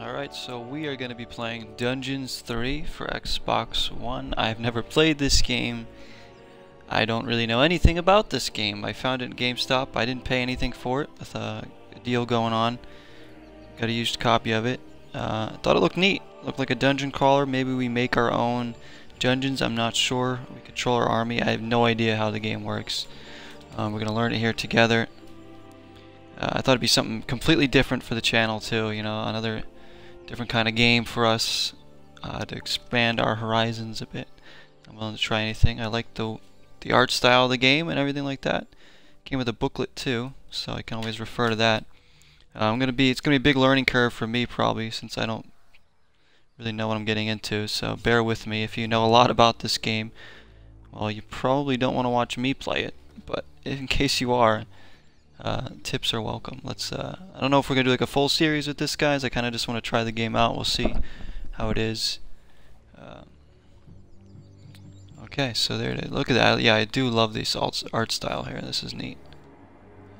Alright, so we are going to be playing Dungeons 3 for Xbox One. I've never played this game. I don't really know anything about this game. I found it in GameStop. I didn't pay anything for it with a deal going on. Got a used copy of it. Uh, thought it looked neat. Looked like a dungeon crawler. Maybe we make our own dungeons. I'm not sure. We control our army. I have no idea how the game works. Um, we're going to learn it here together. Uh, I thought it'd be something completely different for the channel too. You know, another different kind of game for us uh, to expand our horizons a bit. I'm willing to try anything. I like the the art style of the game and everything like that. Came with a booklet too, so I can always refer to that. Uh, I'm gonna be it's gonna be a big learning curve for me probably since I don't really know what I'm getting into. So bear with me if you know a lot about this game. Well, you probably don't want to watch me play it, but in case you are, uh, tips are welcome. Let's. Uh, I don't know if we're gonna do like a full series with this, guys. I kind of just want to try the game out. We'll see how it is. Uh, okay, so there it is. Look at that. Yeah, I do love this art style here. This is neat.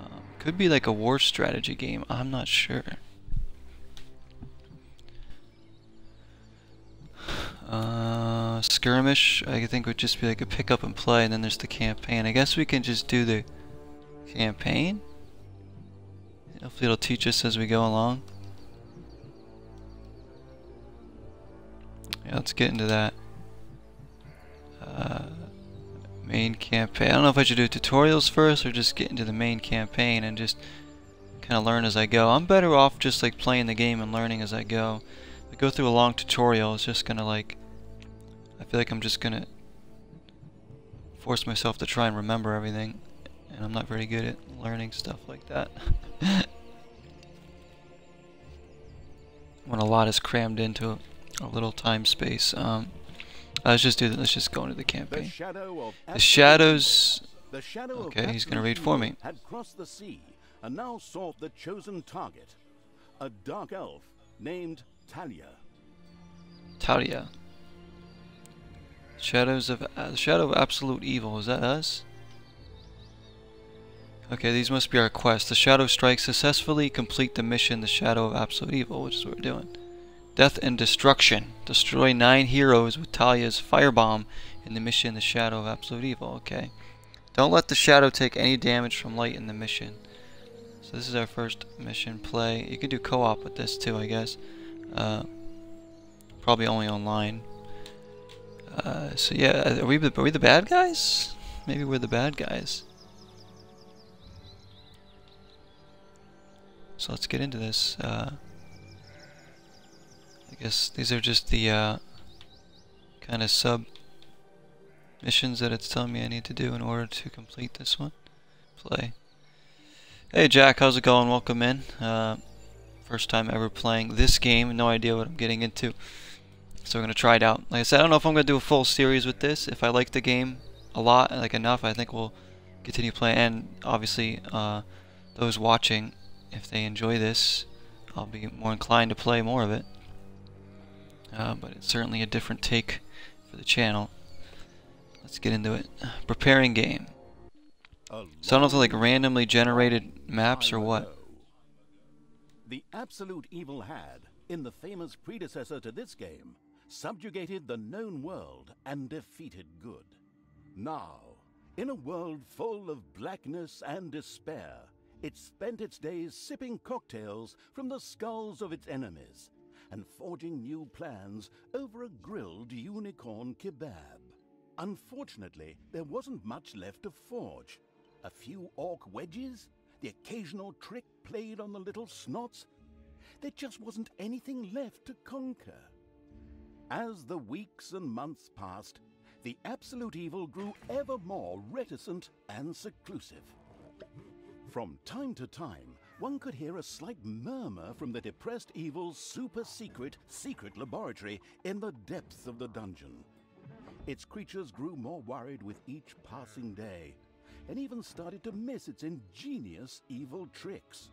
Um, could be like a war strategy game. I'm not sure. Uh, skirmish, I think would just be like a pick up and play, and then there's the campaign. I guess we can just do the campaign. Hopefully it'll teach us as we go along. Yeah, let's get into that. Uh, main campaign. I don't know if I should do tutorials first or just get into the main campaign and just kind of learn as I go. I'm better off just like playing the game and learning as I go. If I go through a long tutorial, it's just gonna like, I feel like I'm just gonna force myself to try and remember everything and I'm not very good at learning stuff like that. when a lot is crammed into a, little time space. Um, let's just do that. Let's just go into the campaign. The, shadow the shadows. The shadow okay, he's gonna read for me. Had crossed the sea and now sought the chosen target, a dark elf named Thalya. Thalya. Shadows of uh, shadow of absolute evil. Is that us? Okay, these must be our quests. The Shadow Strike successfully complete the mission The Shadow of Absolute Evil, which is what we're doing. Death and Destruction. Destroy nine heroes with Thalya's Firebomb in the mission The Shadow of Absolute Evil. Okay. Don't let the Shadow take any damage from light in the mission. So this is our first mission play. You could do co-op with this too, I guess. Uh, probably only online. Uh, so yeah, are we, the, are we the bad guys? Maybe we're the bad guys. So let's get into this. Uh, I guess these are just the uh, kind of sub missions that it's telling me I need to do in order to complete this one. Play. Hey Jack, how's it going? Welcome in. Uh, first time ever playing this game. No idea what I'm getting into. So we're going to try it out. Like I said, I don't know if I'm going to do a full series with this. If I like the game a lot, like enough, I think we'll continue playing. And obviously, uh, those watching if they enjoy this, I'll be more inclined to play more of it. Uh, but it's certainly a different take for the channel. Let's get into it. Preparing game. So I don't know if like randomly generated maps or what. The absolute evil had, in the famous predecessor to this game, subjugated the known world and defeated good. Now, in a world full of blackness and despair, it spent its days sipping cocktails from the skulls of its enemies and forging new plans over a grilled unicorn kebab. Unfortunately, there wasn't much left to forge. A few orc wedges, the occasional trick played on the little snots. There just wasn't anything left to conquer. As the weeks and months passed, the absolute evil grew ever more reticent and seclusive. From time to time, one could hear a slight murmur from the depressed evil's super secret, secret laboratory in the depths of the dungeon. Its creatures grew more worried with each passing day, and even started to miss its ingenious evil tricks.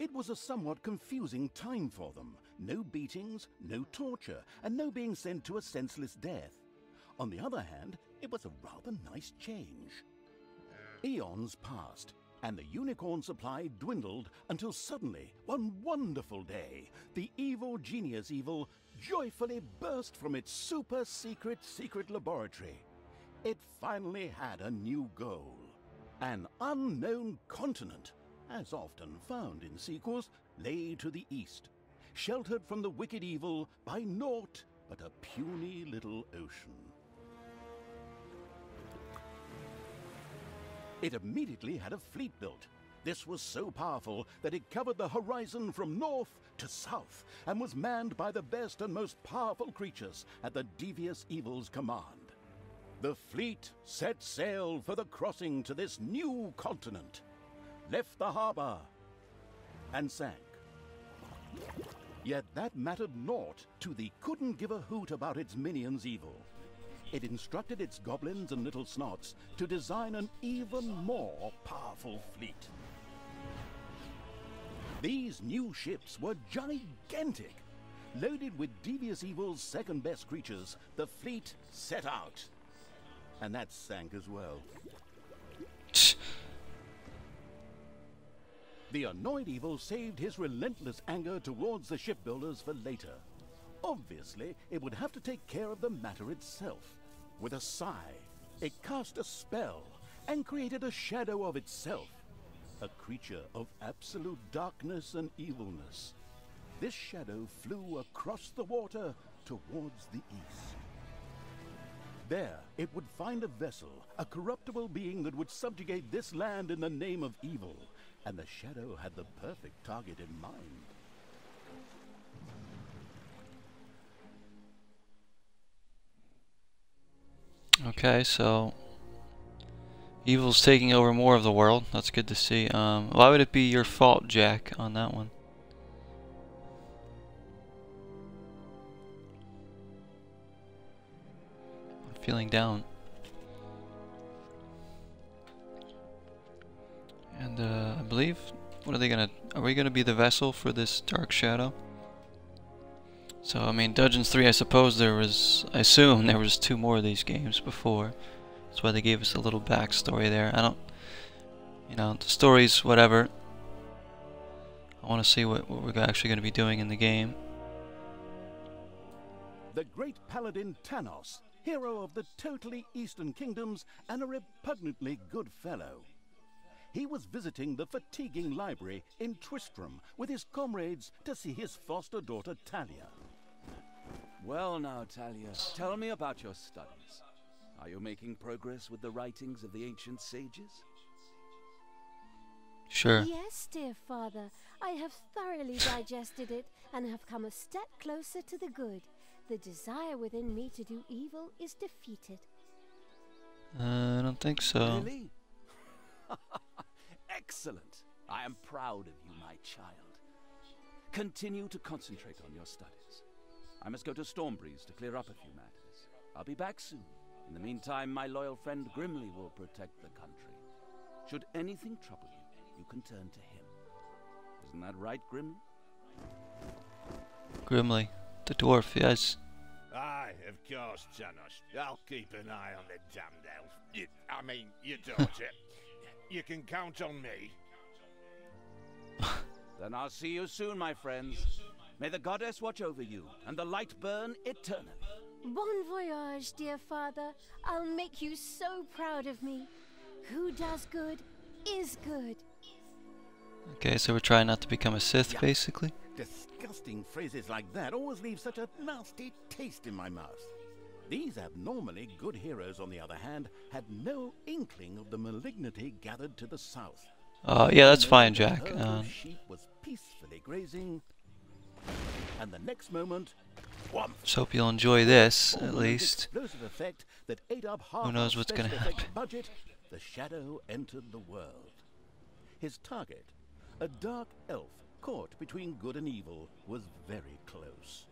It was a somewhat confusing time for them. No beatings, no torture, and no being sent to a senseless death. On the other hand, it was a rather nice change. Eons passed, and the unicorn supply dwindled until suddenly, one wonderful day, the evil genius Evil joyfully burst from its super secret secret laboratory. It finally had a new goal. An unknown continent, as often found in sequels, lay to the east, sheltered from the wicked evil by naught but a puny little ocean. It immediately had a fleet built. This was so powerful that it covered the horizon from north to south and was manned by the best and most powerful creatures at the devious evil's command. The fleet set sail for the crossing to this new continent, left the harbor, and sank. Yet that mattered naught to the couldn't give a hoot about its minions evil. It instructed its goblins and little snots to design an even more powerful fleet. These new ships were gigantic. Loaded with Devious Evil's second best creatures, the fleet set out. And that sank as well. The annoyed Evil saved his relentless anger towards the shipbuilders for later. Obviously, it would have to take care of the matter itself. With a sigh, it cast a spell and created a shadow of itself, a creature of absolute darkness and evilness. This shadow flew across the water towards the east. There, it would find a vessel, a corruptible being that would subjugate this land in the name of evil, and the shadow had the perfect target in mind. Okay, so Evil's taking over more of the world. That's good to see. Um, why would it be your fault, Jack, on that one? I'm feeling down. And uh, I believe, what are they gonna? Are we gonna be the vessel for this Dark Shadow? So, I mean, Dungeons 3, I suppose there was, I assume there was two more of these games before. That's why they gave us a little backstory there. I don't, you know, the story's whatever. I want to see what, what we're actually going to be doing in the game. The great paladin Tanos, hero of the totally Eastern Kingdoms and a repugnantly good fellow. He was visiting the fatiguing library in Twistram with his comrades to see his foster daughter Thalya. Well now, Thalya, tell me about your studies. Are you making progress with the writings of the ancient sages? Sure. Yes, dear father. I have thoroughly digested it and have come a step closer to the good. The desire within me to do evil is defeated. Uh, I don't think so. Really? Excellent. I am proud of you, my child. Continue to concentrate on your studies. I must go to Stormbreeze to clear up a few matters. I'll be back soon. In the meantime, my loyal friend Grimly will protect the country. Should anything trouble you, you can turn to him. Isn't that right, Grimly? Grimly. The dwarf, yes. Aye, of course, Tanos. I'll keep an eye on the damned elf. You, I mean, your daughter. you can count on me. Then I'll see you soon, my friends. May the goddess watch over you, and the light burn eternally. Bon voyage, dear father. I'll make you so proud of me. Who does good is good. Okay, so we're trying not to become a Sith, Yeah. basically. Disgusting phrases like that always leave such a nasty taste in my mouth. These abnormally good heroes, on the other hand, had no inkling of the malignity gathered to the south. Uh, yeah, that's fine, Jack. a herd of Um, sheep was peacefully grazing, and the next moment, whomp, just hope you'll enjoy this, at least. explosive effect that ate up half knows what's gonna happen. budget. The shadow entered the world. His target, a dark elf caught between good and evil, was very close.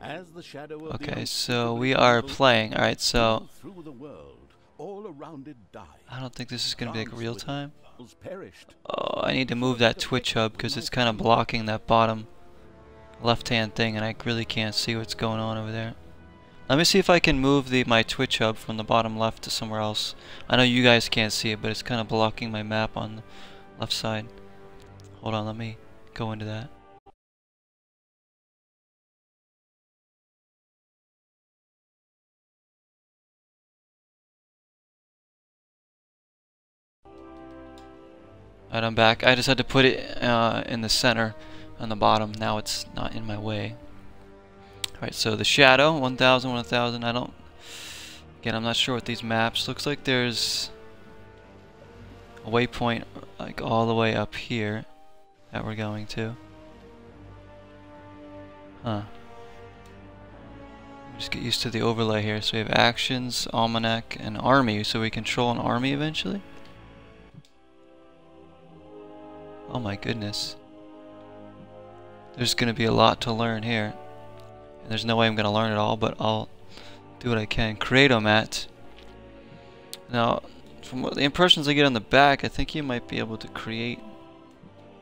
As the shadow of Okay, so we are playing. Alright, so through the world, all around it died. I don't think this is going to be like real time. Oh, I need to move that Twitch hub because it's kind of blocking that bottom left-hand thing and I really can't see what's going on over there. Let me see if I can move the my Twitch hub from the bottom left to somewhere else. I know you guys can't see it, but it's kind of blocking my map on the left side. Hold on, let me go into that. Alright, I'm back. I just had to put it uh, in the center on the bottom. Now it's not in my way. Alright, so the shadow, 1000, 1000. I don't... Again, I'm not sure what these maps... Looks like there's a waypoint like all the way up here that we're going to. Huh. Just get used to the overlay here. So we have actions, almanac, and army. So we control an army eventually? Oh my goodness. There's going to be a lot to learn here. And there's no way I'm going to learn it all, but I'll do what I can. Create-O-Mat. Now, from what the impressions I get on the back, I think you might be able to create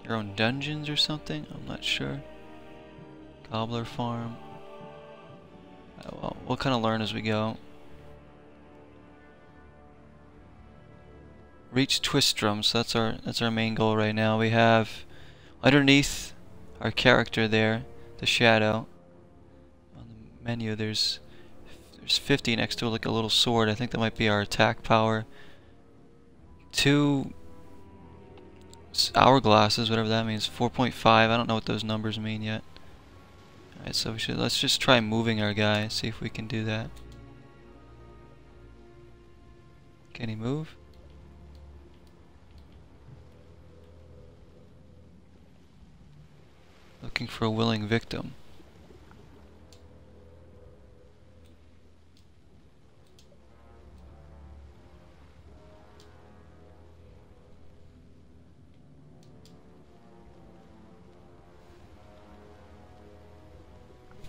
your own dungeons or something. I'm not sure. Gobbler Farm. Uh, well, we'll kind of learn as we go. reach Twistram, so that's our that's our main goal right now. We have underneath our character there, the shadow. On the menu there's there's 50 next to like a little sword. I think that might be our attack power. Two hourglasses, whatever that means. 4.5. I don't know what those numbers mean yet. Alright, so we should let's just try moving our guy, see if we can do that. Can he move? Looking for a willing victim.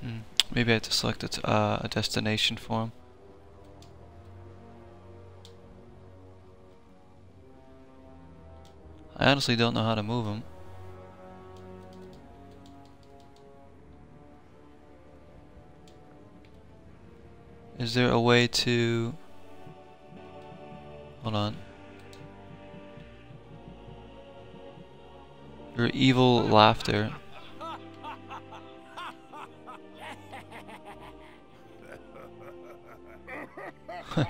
Hmm. Maybe I have to select a, uh, a destination for him. I honestly don't know how to move him. Is there a way to... Hold on. Your evil laughter.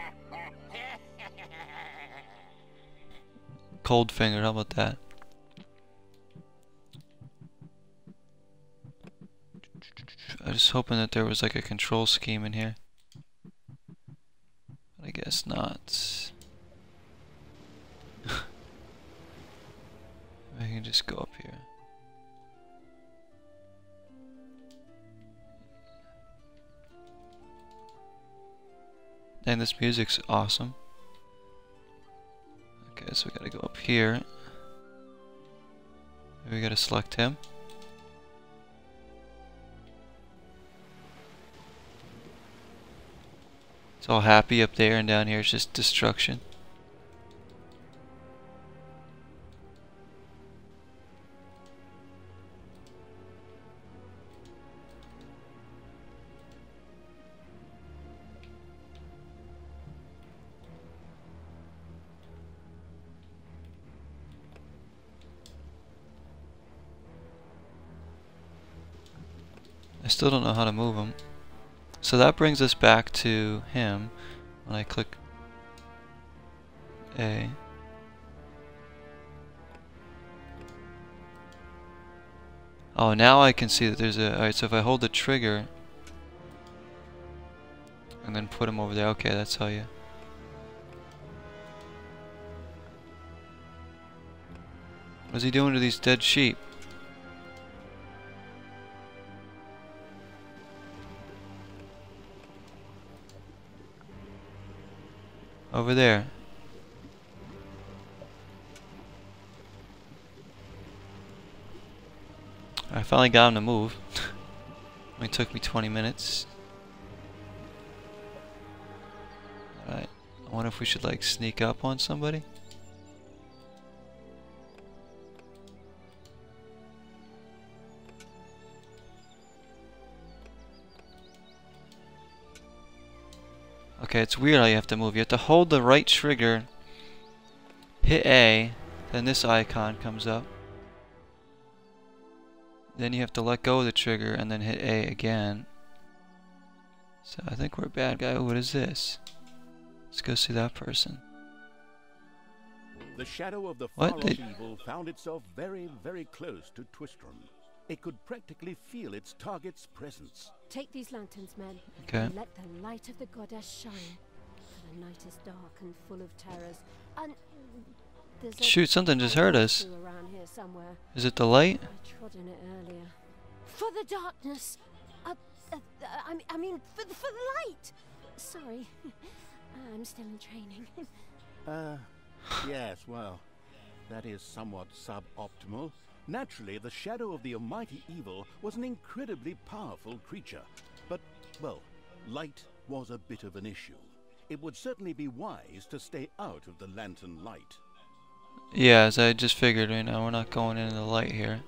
Cold finger, how about that? I was hoping that there was like a control scheme in here. I guess not. I can just go up here. And this music's awesome. Okay, so we gotta go up here. We gotta select him. It's all happy up there and down here it's just destruction. I still don't know how to move them. So that brings us back to him when I click A. Oh, now I can see that there's a... Alright, so if I hold the trigger and then put him over there, okay, that's how you... What's he doing to these dead sheep? Over there. I finally got him to move. Only took me 20 minutes. Alright. I wonder if we should like sneak up on somebody. Okay, it's weird how you have to move. You have to hold the right trigger, hit A, then this icon comes up. Then you have to let go of the trigger and then hit A again. So I think we're a bad guy. What is this? Let's go see that person. The shadow of the What? They- evil found itself very, very close to Twistram. It could practically feel its target's presence. Take these lanterns, men. Okay. And let the light of the goddess shine. For the night is dark and full of terrors. And there's a Shoot, something just hurt us. around here somewhere. Is it the light? I trod in it earlier. For the darkness. Uh, uh, uh, I, mean, I mean, for the, for the light. Sorry. I'm still in training. Uh, yes, well, that is somewhat suboptimal. Naturally, the shadow of the almighty evil was an incredibly powerful creature. But, well, light was a bit of an issue. It would certainly be wise to stay out of the lantern light. Yeah, as I just figured, you know, we're not going into the light here.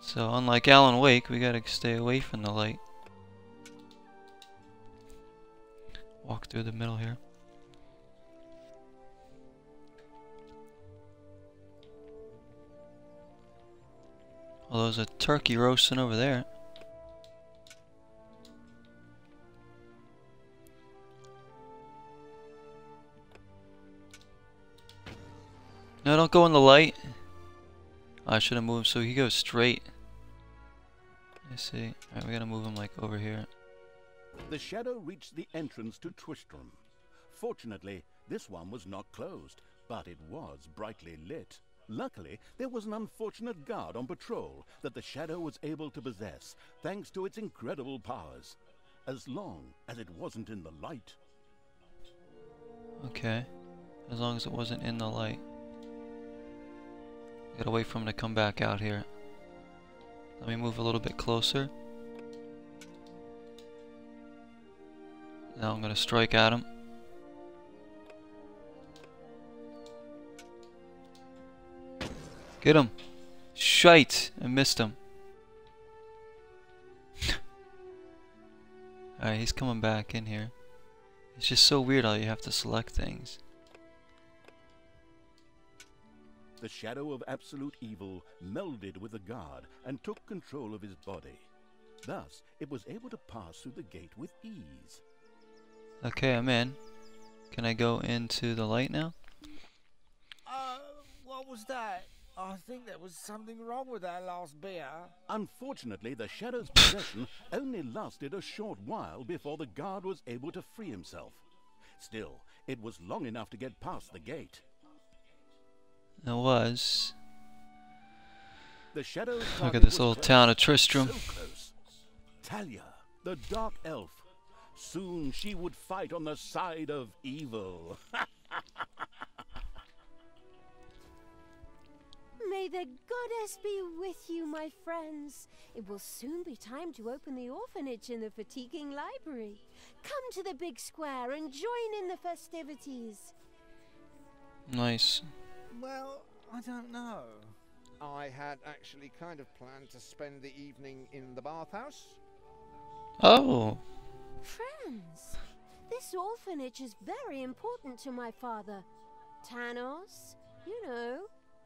So unlike Alan Wake, we gotta stay away from the light. Walk through the middle here. Oh, there's a turkey roasting over there. No, don't go in the light. I should have moved so he goes straight. I see. Alright, we gotta move him like over here. The shadow reached the entrance to Twistram. Fortunately, this one was not closed, but it was brightly lit. Luckily, there was an unfortunate guard on patrol that the shadow was able to possess, thanks to its incredible powers. As long as it wasn't in the light. Okay. As long as it wasn't in the light. Gotta wait for him to come back out here. Let me move a little bit closer. Now I'm gonna strike at him. Get him! Shite! I missed him. Alright, he's coming back in here. It's just so weird how you have to select things. The shadow of absolute evil melded with the guard and took control of his body. Thus, it was able to pass through the gate with ease. Okay, I'm in. Can I go into the light now? Uh, what was that? I think there was something wrong with that last beer. Unfortunately, the shadow's possession only lasted a short while before the guard was able to free himself. Still, it was long enough to get past the gate. It was. The shadow's Look at this was little town of Tristram. So. Thalya, the dark elf. Soon she would fight on the side of evil. May the goddess be with you, my friends. It will soon be time to open the orphanage in the fatiguing library. Come to the big square and join in the festivities. Nice. Well, I don't know. I had actually kind of planned to spend the evening in the bathhouse. Oh, Friends, this orphanage is very important to my father. Tanos, you know,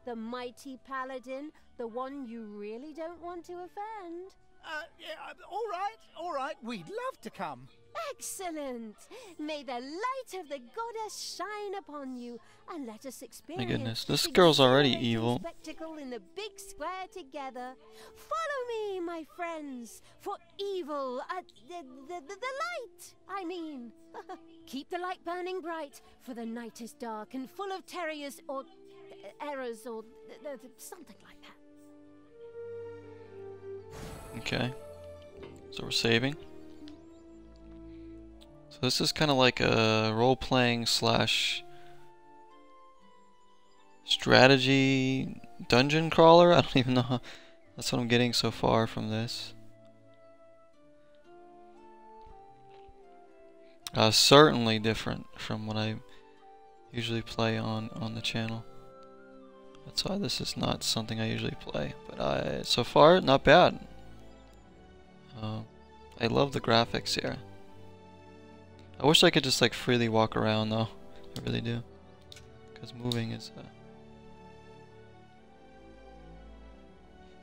the mighty paladin, the one you really don't want to offend. Uh, yeah, uh, all right, all right. We'd love to come. Excellent! May the light of the goddess shine upon you, and let us experience My goodness, this girl's already evil. Spectacle in the big square together. Follow me, my friends, for evil, uh, the, the, the, the light. I mean, keep the light burning bright, for the night is dark and full of terrors or errors or something like that. okay. So we're saving. So this is kind of like a role-playing slash strategy dungeon crawler. I don't even know. That's what I'm getting so far from this. Uh, certainly different from what I usually play on on the channel. That's why this is not something I usually play. But I so far not bad. Uh, I love the graphics here. I wish I could just like freely walk around though. I really do. Because moving is. Uh...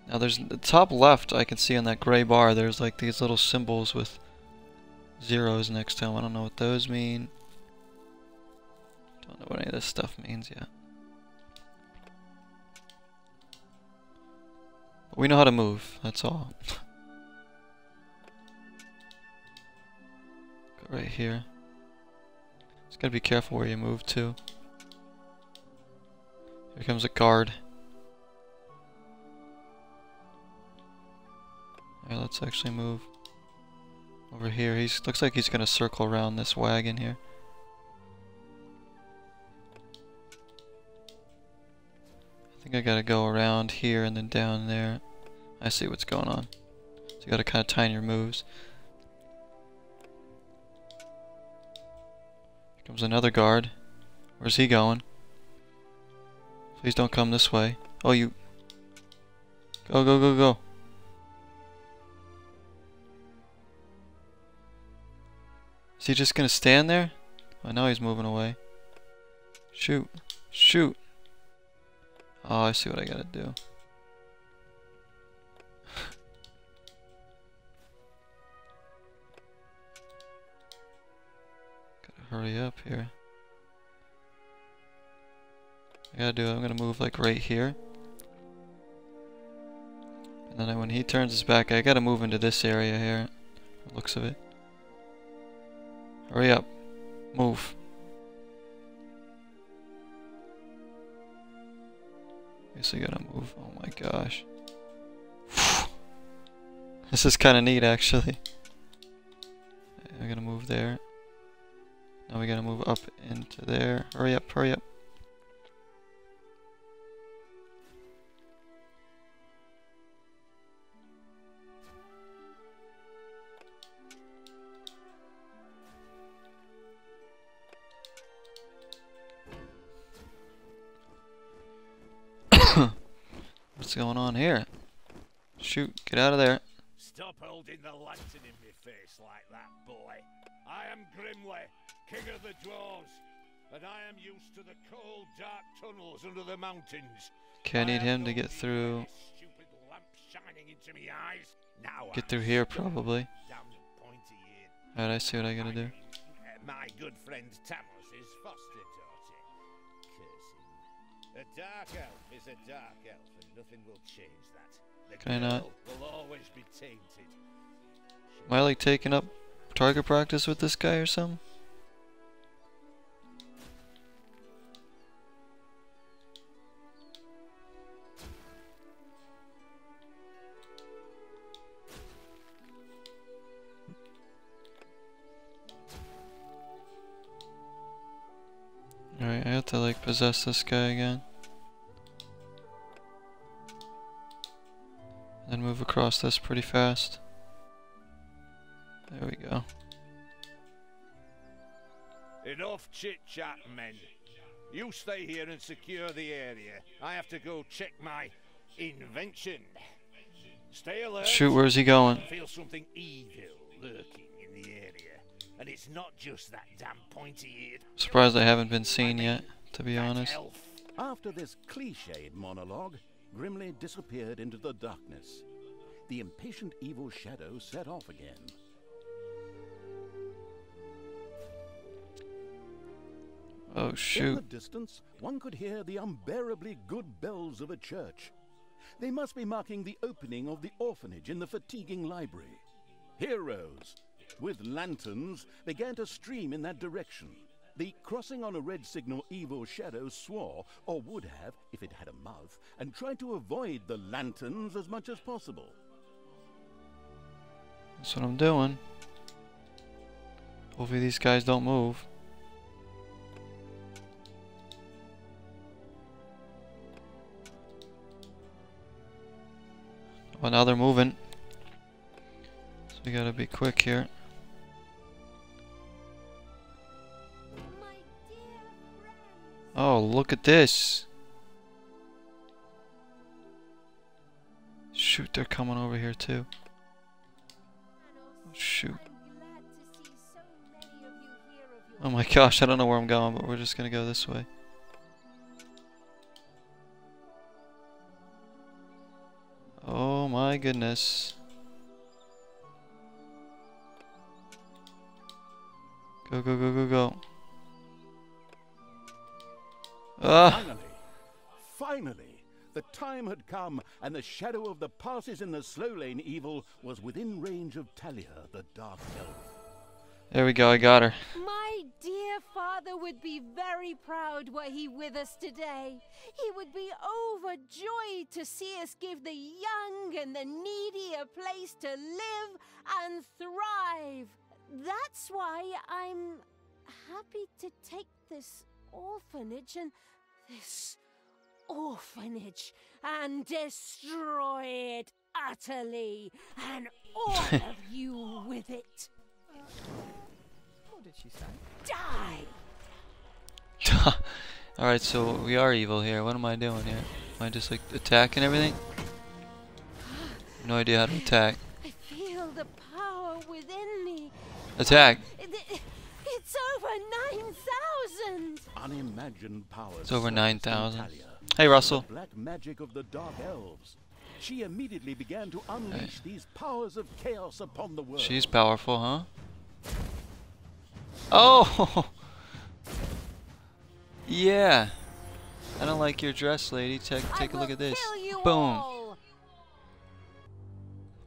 Now there's the top left. I can see on that gray bar. There's like these little symbols with zeros next to them. I don't know what those mean. Don't know what any of this stuff means yet. We know how to move. That's all. right here. Just gotta be careful where you move to. Here comes a guard. Alright, let's actually move over here. He looks like he's gonna circle around this wagon here. Think I gotta go around here and then down there. I see what's going on. So you gotta kind of time your moves. Here comes another guard. Where's he going? Please don't come this way. Oh, you... Go, go, go, go. Is he just gonna stand there? Oh, now he's moving away. Shoot. Shoot. Oh, I see what I gotta do. gotta hurry up here. I gotta do, I'm gonna move like right here. And then when he turns his back, I gotta move into this area here. Looks of it. Hurry up. Move. Guess I gotta move. Oh my gosh. this is kind of neat actually. I gotta move there. Now we gotta move up into there. Hurry up, hurry up. Going on here? Shoot, get out of there. Stop holding the lantern in my face like that, boy. I am Grimly, king of the dwarves, and I am used to the cold, dark tunnels under the mountains. Okay, I need him to get through. Stupid lamp shining into me eyes. Now Get through here, probably. Alright, I see what I gotta do. Uh, My good friend Tammuz' foster daughter. A dark elf is a dark elf, and nothing will change that. The Can I not? will always be tainted. Am I like taking up target practice with this guy or something? Alright, I have to like possess this guy again. Move across this pretty fast. There we go. Enough chit chat, men. You stay here and secure the area. I have to go check my invention. Stay alert. Shoot, where's he going? I feel something evil lurking in the area. And it's not just that damn pointy eared. Surprised I haven't been seen yet, to be honest. After this cliched monologue, Grimly disappeared into the darkness. The impatient evil shadow set off again. Oh shoot. In the distance, one could hear the unbearably good bells of a church. They must be marking the opening of the orphanage in the fatiguing library. Heroes, with lanterns, began to stream in that direction. The crossing on a red signal evil shadow swore, or would have if it had a mouth, and tried to avoid the lanterns as much as possible. That's what I'm doing. Hopefully these guys don't move. Well, now they're moving. So we gotta be quick here. Oh, look at this. Shoot, they're coming over here too. Shoot. Oh my gosh, I don't know where I'm going, but we're just gonna go this way. Oh my goodness. Go, go, go, go, go. Ah! Finally, finally, the time had come, and the shadow of the passes in the slow lane evil was within range of Thalya, the Dark Elf. There we go, I got her. My dear father would be very proud were he with us today. He would be overjoyed to see us give the young and the needy a place to live and thrive. That's why I'm happy to take this orphanage and this orphanage and destroy it utterly, and all of you with it. What did she say? Die! Alright, so we are evil here. What am I doing here? Am I just like attacking everything? No idea how to attack. I feel the power within me. Attack! It- it- It's over 9,000! Unimagined powers. It's over 9,000. Thalya. Hey Russell. The black magic of the Dark Elves. She immediately began to unleash these powers of chaos upon the world. She's powerful, huh? Oh! yeah! I don't like your dress, lady. Take, take a look at this. Boom! all.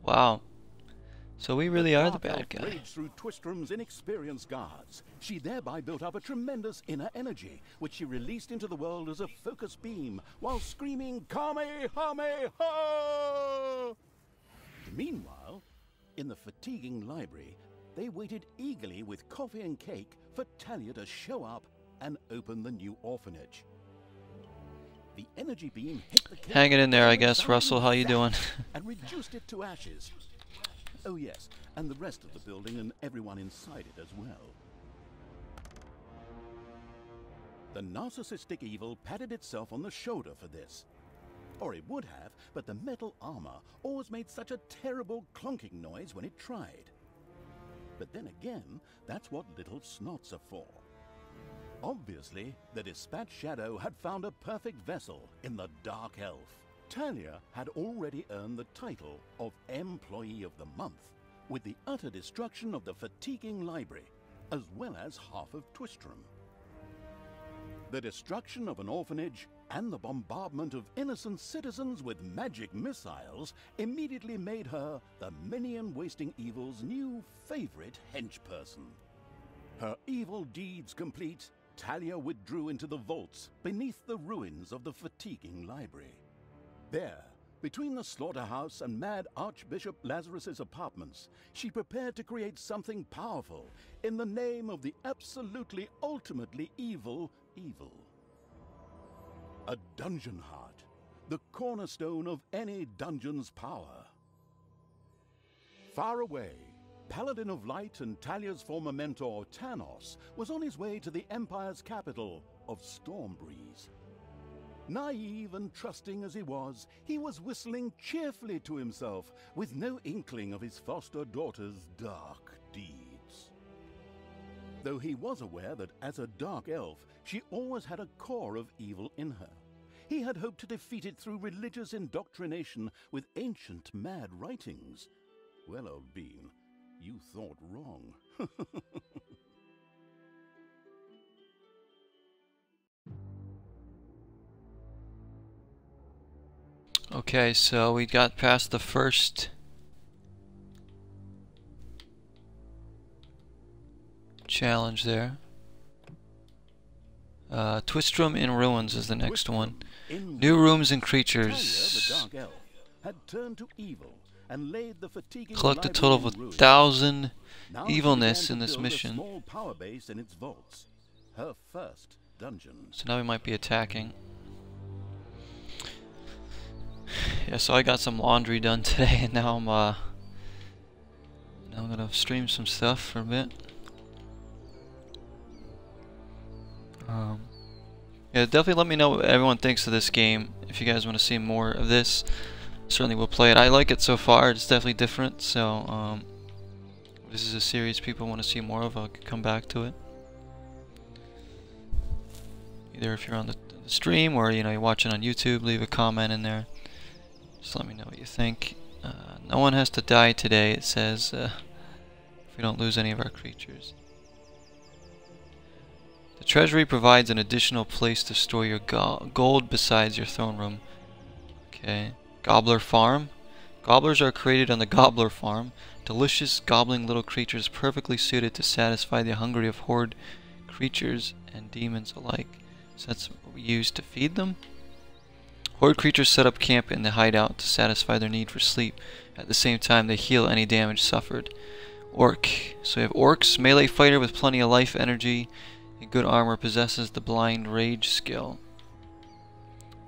Wow. So we really are the bad guy. through Twistram's inexperienced guards. She thereby built up a tremendous inner energy, which she released into the world as a focus beam, while screaming Kamehameha! Meanwhile, in the fatiguing library, they waited eagerly with coffee and cake for Thalya to show up and open the new orphanage. The energy beam hit the Hanging in there, I guess. Russell, how you doing? and reduced it to ashes. Oh yes, and the rest of the building and everyone inside it as well. The narcissistic evil patted itself on the shoulder for this. Or it would have, but the metal armor always made such a terrible clonking noise when it tried. But then again, that's what little snots are for. Obviously, the Dispatch Shadow had found a perfect vessel in the Dark Elf. Thalya had already earned the title of Employee of the Month with the utter destruction of the fatiguing library, as well as half of Twistram. The destruction of an orphanage and the bombardment of innocent citizens with magic missiles immediately made her the minion wasting evil's new favorite henchperson. Her evil deeds complete, Thalya withdrew into the vaults beneath the ruins of the fatiguing library. There, between the slaughterhouse and Mad Archbishop Lazarus's apartments, she prepared to create something powerful in the name of the absolutely ultimately evil evil. A dungeon heart, the cornerstone of any dungeon's power. Far away, Paladin of Light and Thalya's former mentor, Tanos, was on his way to the Empire's capital of Stormbreeze. Naive and trusting as he was, he was whistling cheerfully to himself, with no inkling of his foster daughter's dark deeds. Though he was aware that as a dark elf, she always had a core of evil in her. He had hoped to defeat it through religious indoctrination with ancient mad writings. Well, old bean, you thought wrong. Okay, so we got past the first challenge there. Uh, Twistram in Ruins is the next one. New rooms and creatures. dark elf, had turned to evil and laid the fatiguing Collect a total of a thousand evilness in this mission. small power base in its vaults. Her first dungeon. So now we might be attacking. Yeah, so I got some laundry done today, and now I'm uh, now I'm gonna stream some stuff for a bit. Um, yeah, definitely let me know what everyone thinks of this game. If you guys want to see more of this, certainly we'll play it. I like it so far. It's definitely different. So um, this is a series people want to see more of. I'll come back to it. Either if you're on the stream or you know you're watching on YouTube, leave a comment in there. Just let me know what you think. Uh, no one has to die today. It says uh, if we don't lose any of our creatures. The treasury provides an additional place to store your go gold besides your throne room. Okay. Gobbler Farm. Gobblers are created on the Gobbler Farm. Delicious, gobbling little creatures perfectly suited to satisfy the hungry of horde creatures and demons alike. So that's what we use to feed them. Horde creatures set up camp in the hideout to satisfy their need for sleep. At the same time, they heal any damage suffered. Orc. So we have orcs, melee fighter with plenty of life energy and good armor, possesses the blind rage skill.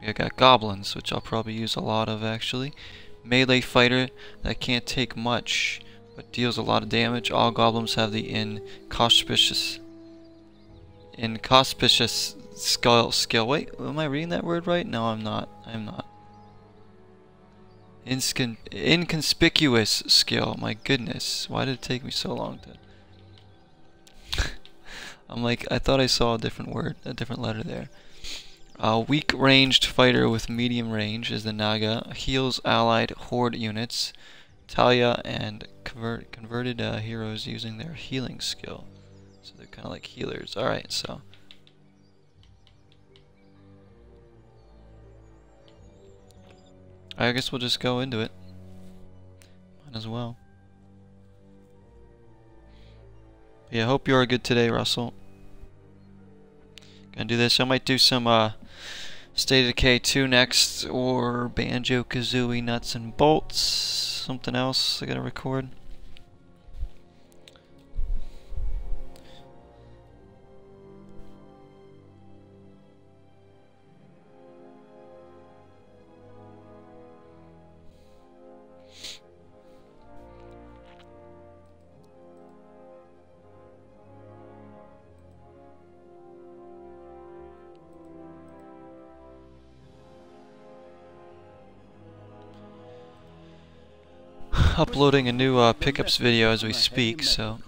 We got goblins, which I'll probably use a lot of actually. Melee fighter that can't take much, but deals a lot of damage. All goblins have the inconspicuous, inconspicuous skill. Skill. Wait, am I reading that word right? No, I'm not. I'm not. Inscon inconspicuous skill. My goodness, why did it take me so long to? I'm like, I thought I saw a different word, a different letter there. Uh, weak ranged fighter with medium range is the Naga. Heals allied horde units. Thalya and convert, converted uh, heroes using their healing skill. Kind of like healers. Alright, so. I guess we'll just go into it. Might as well. Yeah, hope you are good today, Russell. Gonna do this. I might do some uh, State of Decay 2 next, or Banjo Kazooie Nuts and Bolts. Something else I gotta record. Uploading a new uh, pickups video as we speak, so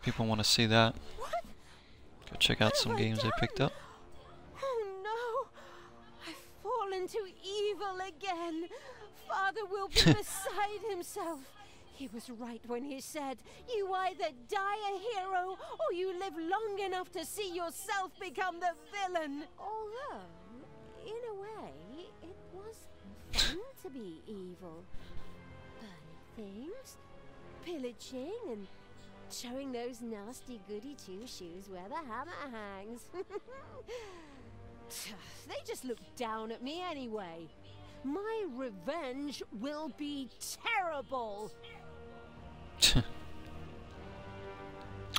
people want to see that. Go check out some games I picked up. Oh no! I've fallen to evil again. Father will be beside himself. He was right when he said, You either die a hero or you live long enough to see yourself become the villain. Although, in a way, it was fun to be evil. Burning things, pillaging, and showing those nasty goody two shoes where the hammer hangs. they just look down at me anyway. My revenge will be terrible.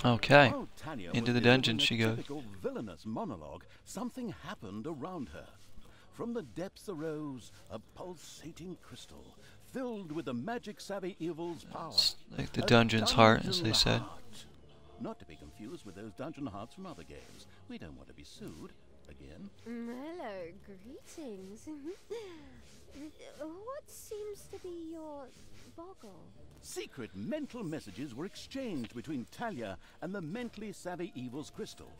okay. While Thalya Into the dungeon she goes. villainous monologue, something happened around her. From the depths arose a pulsating crystal, filled with the magic savvy evil's power. It's like the A dungeon's heart, as dungeon they said. Not to be confused with those dungeon hearts from other games. We don't want to be sued again. Hello, greetings. what seems to be your boggle? Secret mental messages were exchanged between Thalya and the mentally savvy evil's crystal.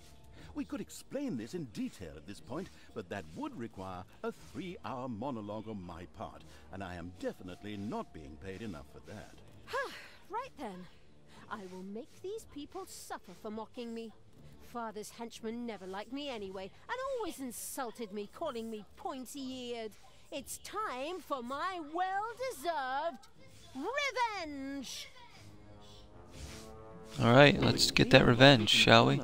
We could explain this in detail at this point, but that would require a three hour monologue on my part, and I am definitely not being paid enough for that. Right then. I will make these people suffer for mocking me. Father's henchmen never liked me anyway, and always insulted me, calling me pointy eared. It's time for my well deserved revenge! Alright, let's get that revenge, shall we?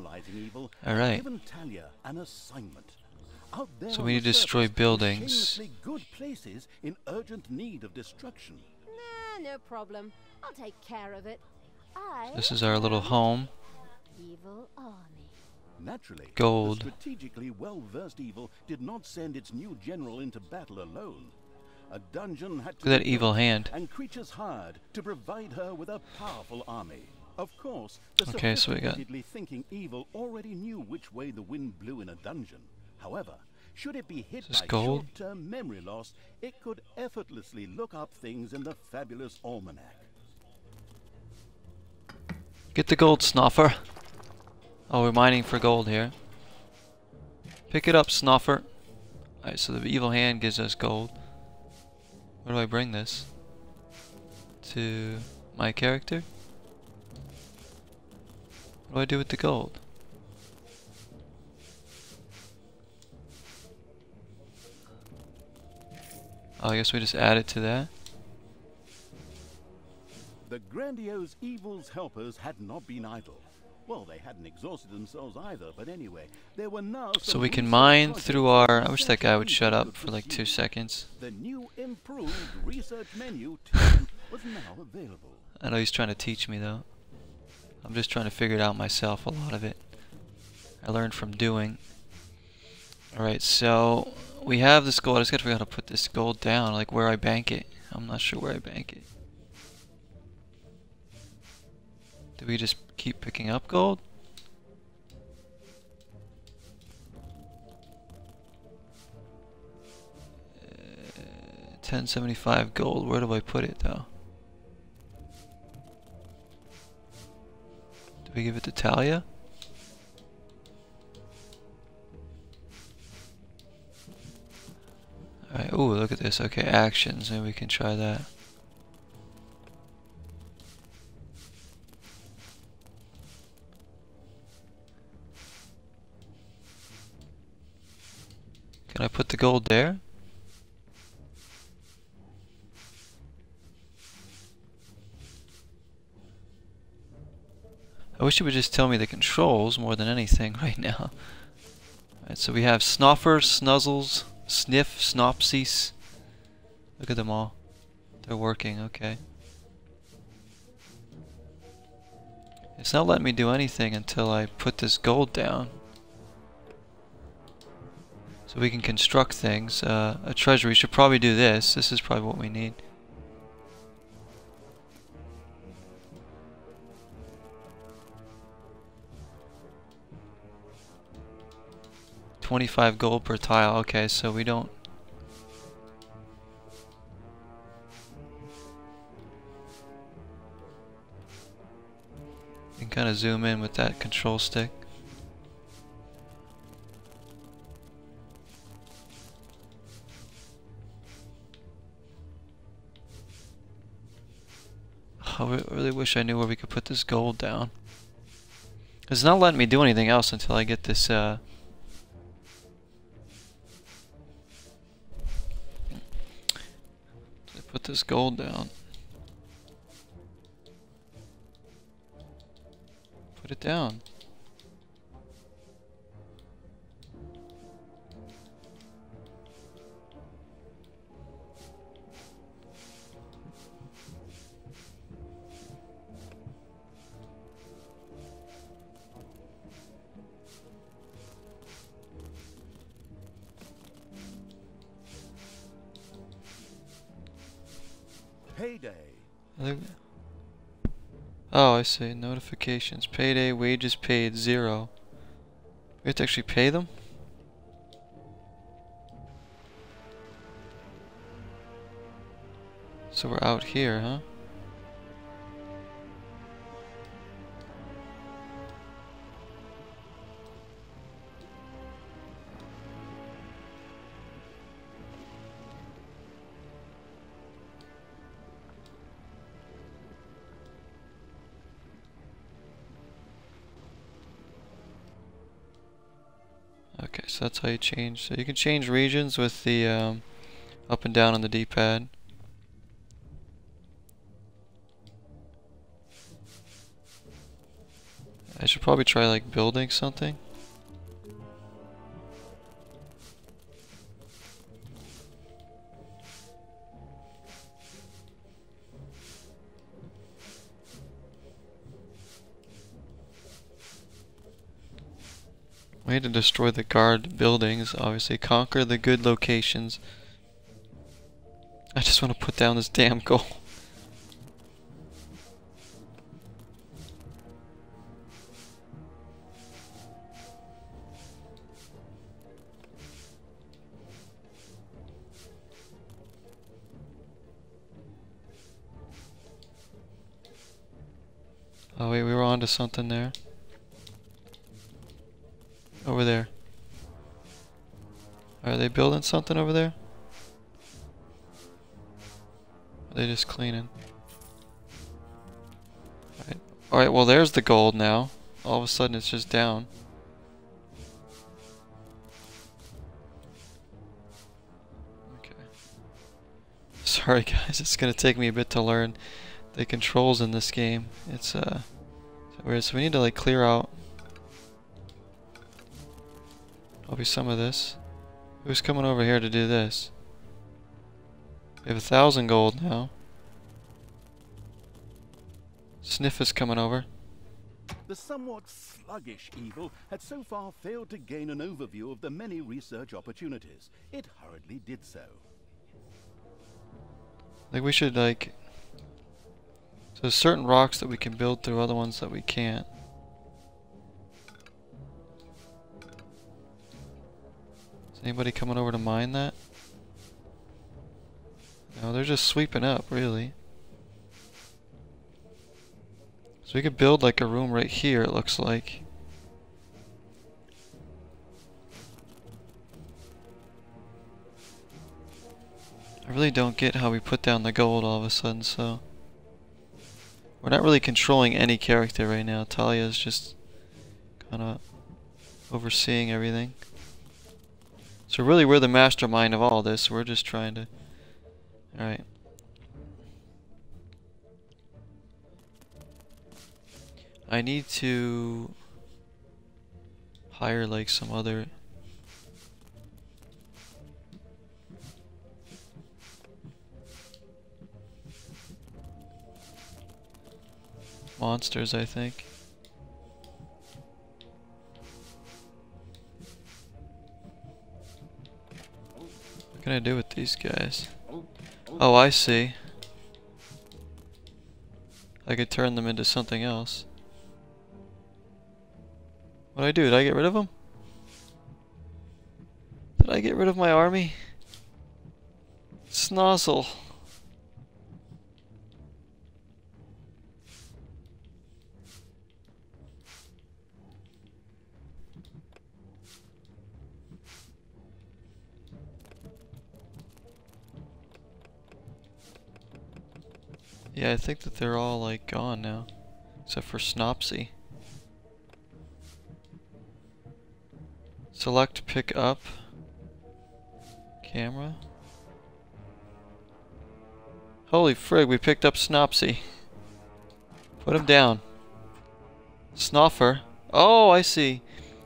Alright. Given Thalya an assignment. Out there So we need to destroy buildings. good places in urgent need of destruction. Nah, no problem. I'll take care of it. I This is our little home. evil army. Naturally, Gold. the strategically well-versed evil did not send its new general into battle alone. A dungeon had to Look at that evil hand. and creatures hired to provide her with a powerful army. Of course, the Okay, so we got- thinking evil already knew which way the wind blew in a dungeon. However, should it be hit this by gold? short-term memory loss, it could effortlessly look up things in the fabulous almanac. Get the gold snuffer. Oh, we're mining for gold here. Pick it up, Snuffer. Alright, so the evil hand gives us gold. Where do I bring this? To my character? What do I do with the gold? Oh, I guess we just add it to that. The grandiose evil's helpers had not been idle. Well, they hadn't exhausted themselves either, but anyway, there were now So we can mine through our... I wish that guy would shut up for like two seconds. The new improved research menu was now available. I know he's trying to teach me though. I'm just trying to figure it out myself, a lot of it. I learned from doing. Alright, so we have this gold. I just gotta figure out how to put this gold down, like where I bank it. I'm not sure where I bank it. Do we just keep picking up gold? Uh, 1075 gold. Where do I put it though? We give it to Thalya? Alright, ooh, look at this. Okay, actions. Maybe we can try that. Can I put the gold there? Wish it would just tell me the controls more than anything right now. Alright, so we have Snoffer, Snuzzles, Sniff, Snopsies. Look at them all. They're working, okay. It's not letting me do anything until I put this gold down. So we can construct things. Uh, a treasury should probably do this. This is probably what we need. Twenty-five gold per tile. Okay, so we don't. You can kind of zoom in with that control stick. I really wish I knew where we could put this gold down. It's not letting me do anything else until I get this, uh... put this gold down. Put it down. Payday. Oh, I see. Notifications. Payday, wages paid, zero. We have to actually pay them? So we're out here, huh? So that's how you change. So you can change regions with the um, up and down on the D-pad. I should probably try like building something. Need to destroy the guard buildings, obviously. Conquer the good locations. I just want to put down this damn goal. Oh wait, we were onto something there. Over there. Are they building something over there? Are they just cleaning? Alright, Alright, well there's the gold now. All of a sudden it's just down. Okay. Sorry guys, it's gonna take me a bit to learn the controls in this game. It's uh weird, so we need to like clear out probably some of this. Who's coming over here to do this? We have a thousand gold now. Sniff is coming over. The somewhat sluggish evil had so far failed to gain an overview of the many research opportunities. It hurriedly did so. Like we should like so there's certain rocks that we can build through, other ones that we can't. Anybody coming over to mine that? No, they're just sweeping up, really. So we could build like a room right here, it looks like. I really don't get how we put down the gold all of a sudden, so... We're not really controlling any character right now. Thalya is just kind of overseeing everything. So really we're the mastermind of all this. We're just trying to... Alright. I need to hire like some other monsters, I think. Can I do with these guys? Oh, I see. I could turn them into something else. What did I do? Did I get rid of them? Did I get rid of my army? Snozzle. Yeah, I think that they're all like gone now. Except for Snopsy. Select pick up. Camera. Holy frig, we picked up Snopsy. Put him down. Snoffer. Oh, I see.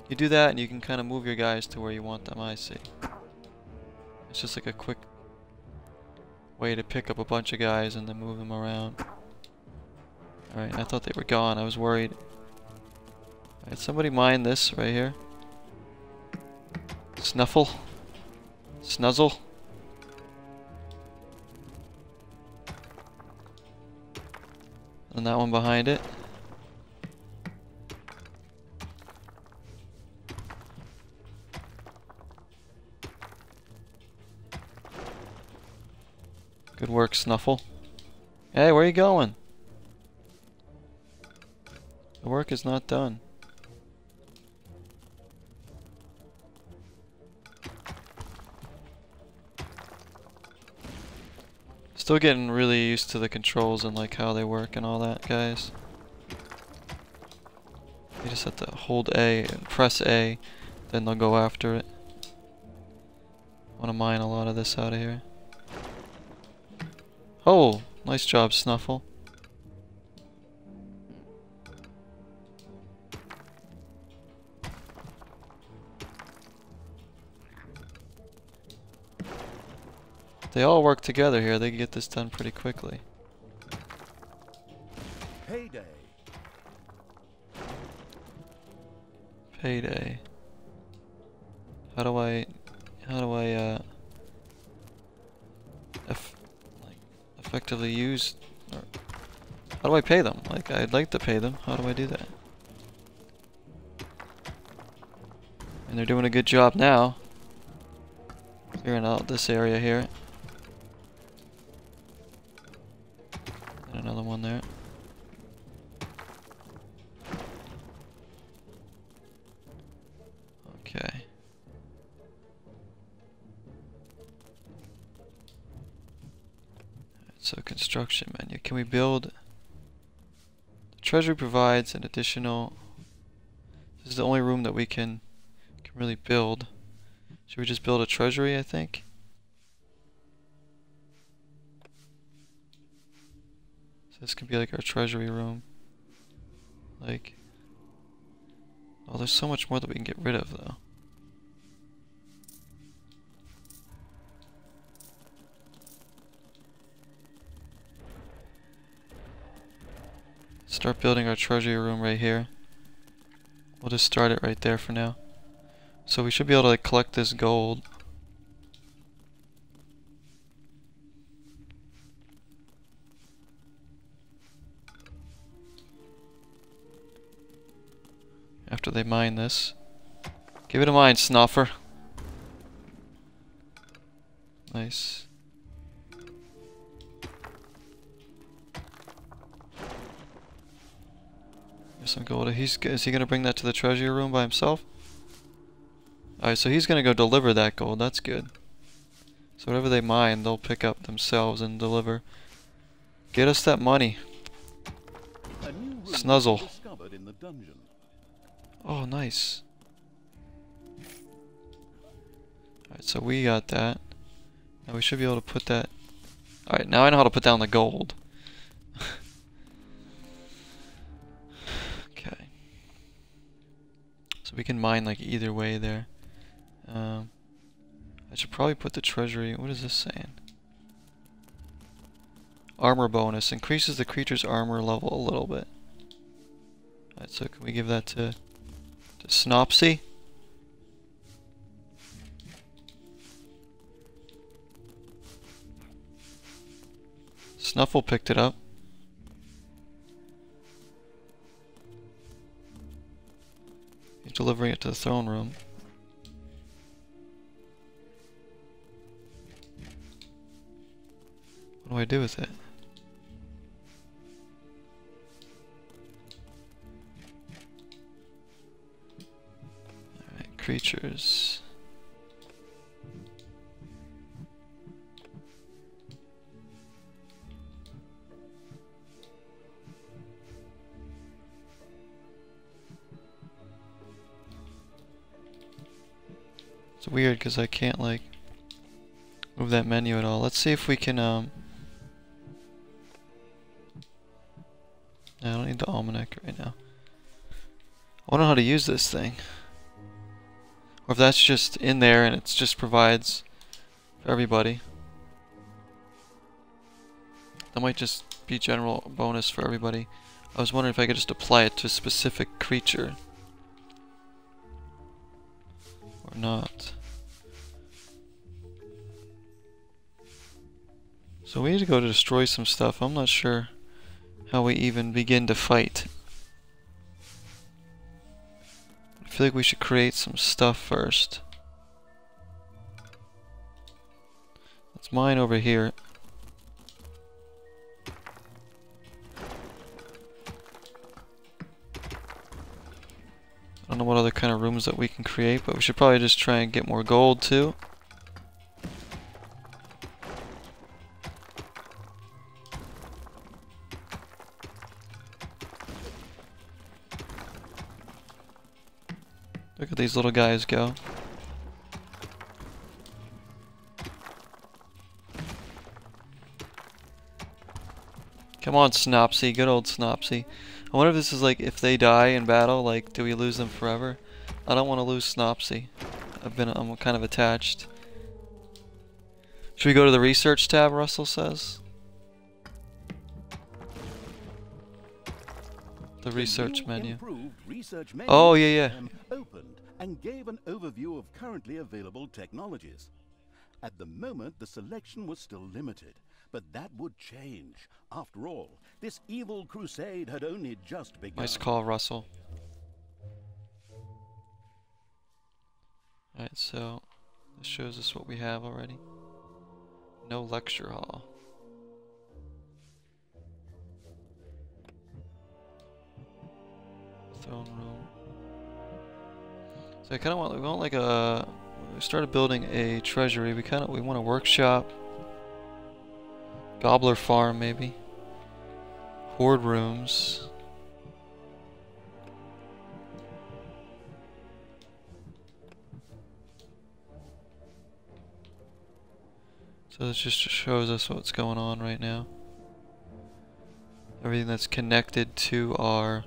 You do that and you can kind of move your guys to where you want them, I see. It's just like a quick way to pick up a bunch of guys and then move them around. Alright, I thought they were gone. I was worried. Alright, somebody mine this right here. Snuffle. Snuzzle. And that one behind it. Work, Snuffle. Hey, where are you going? The work is not done. Still getting really used to the controls and like how they work and all that, guys. You just have to hold A and press A, then they'll go after it. Want to mine a lot of this out of here. Oh, nice job, Snuffle. They all work together here. They can get this done pretty quickly. Payday. Payday. How do I... How do I, uh... Eff like, effectively use... How do I pay them? Like, I'd like to pay them. How do I do that? And they're doing a good job now. Clearing out this area here. We build? The treasury provides an additional. This is the only room that we can can really build. Should we just build a treasury? I think. So this can be like our treasury room. Like. Oh, there's so much more that we can get rid of though. Start building our treasury room right here. We'll just start it right there for now. So we should be able to like, collect this gold. After they mine this. Give it a mine, Snuffer. Nice. Some gold. He's is he gonna bring that to the treasury room by himself? Alright, so he's gonna go deliver that gold. That's good. So whatever they mine, they'll pick up themselves and deliver. Get us that money. A new room Snuzzle. in the dungeon. Oh, nice. Alright, so we got that. Now we should be able to put that... Alright, now I know how to put down the gold. So we can mine like either way there. Um, I should probably put the treasury... What is this saying? Armor bonus. Increases the creature's armor level a little bit. Alright, so can we give that to... To Snopsy? Snuffle picked it up. Delivering it to the throne room. What do I do with it? Alright, creatures. It's weird because I can't like move that menu at all. Let's see if we can um I don't need the almanac right now. I wonder how to use this thing. Or if that's just in there and it just provides for everybody. That might just be general bonus for everybody. I was wondering if I could just apply it to a specific creature. Or not. So we need to go to destroy some stuff. I'm not sure how we even begin to fight. I feel like we should create some stuff first. Let's mine over here. I don't know what other kind of rooms that we can create, but we should probably just try and get more gold too. Look at these little guys go. Come on, Snopsy. Good old Snopsy. I wonder if this is like, if they die in battle, like, do we lose them forever? I don't want to lose Snopsy. I've been, I'm kind of attached. Should we go to the research tab, Russell says? The research menu. research menu Oh, yeah, yeah. opened and gave an overview of currently available technologies. At the moment, the selection was still limited, but that would change. After all, this evil crusade had only just begun. Nice call, Russell. Alright, so this shows us what we have already. No lecture hall. Throne room. So I kind of want we want like a we started building a treasury. We kind of we want a workshop. Gobbler farm, maybe. Horde rooms. So this just shows us what's going on right now. Everything that's connected to our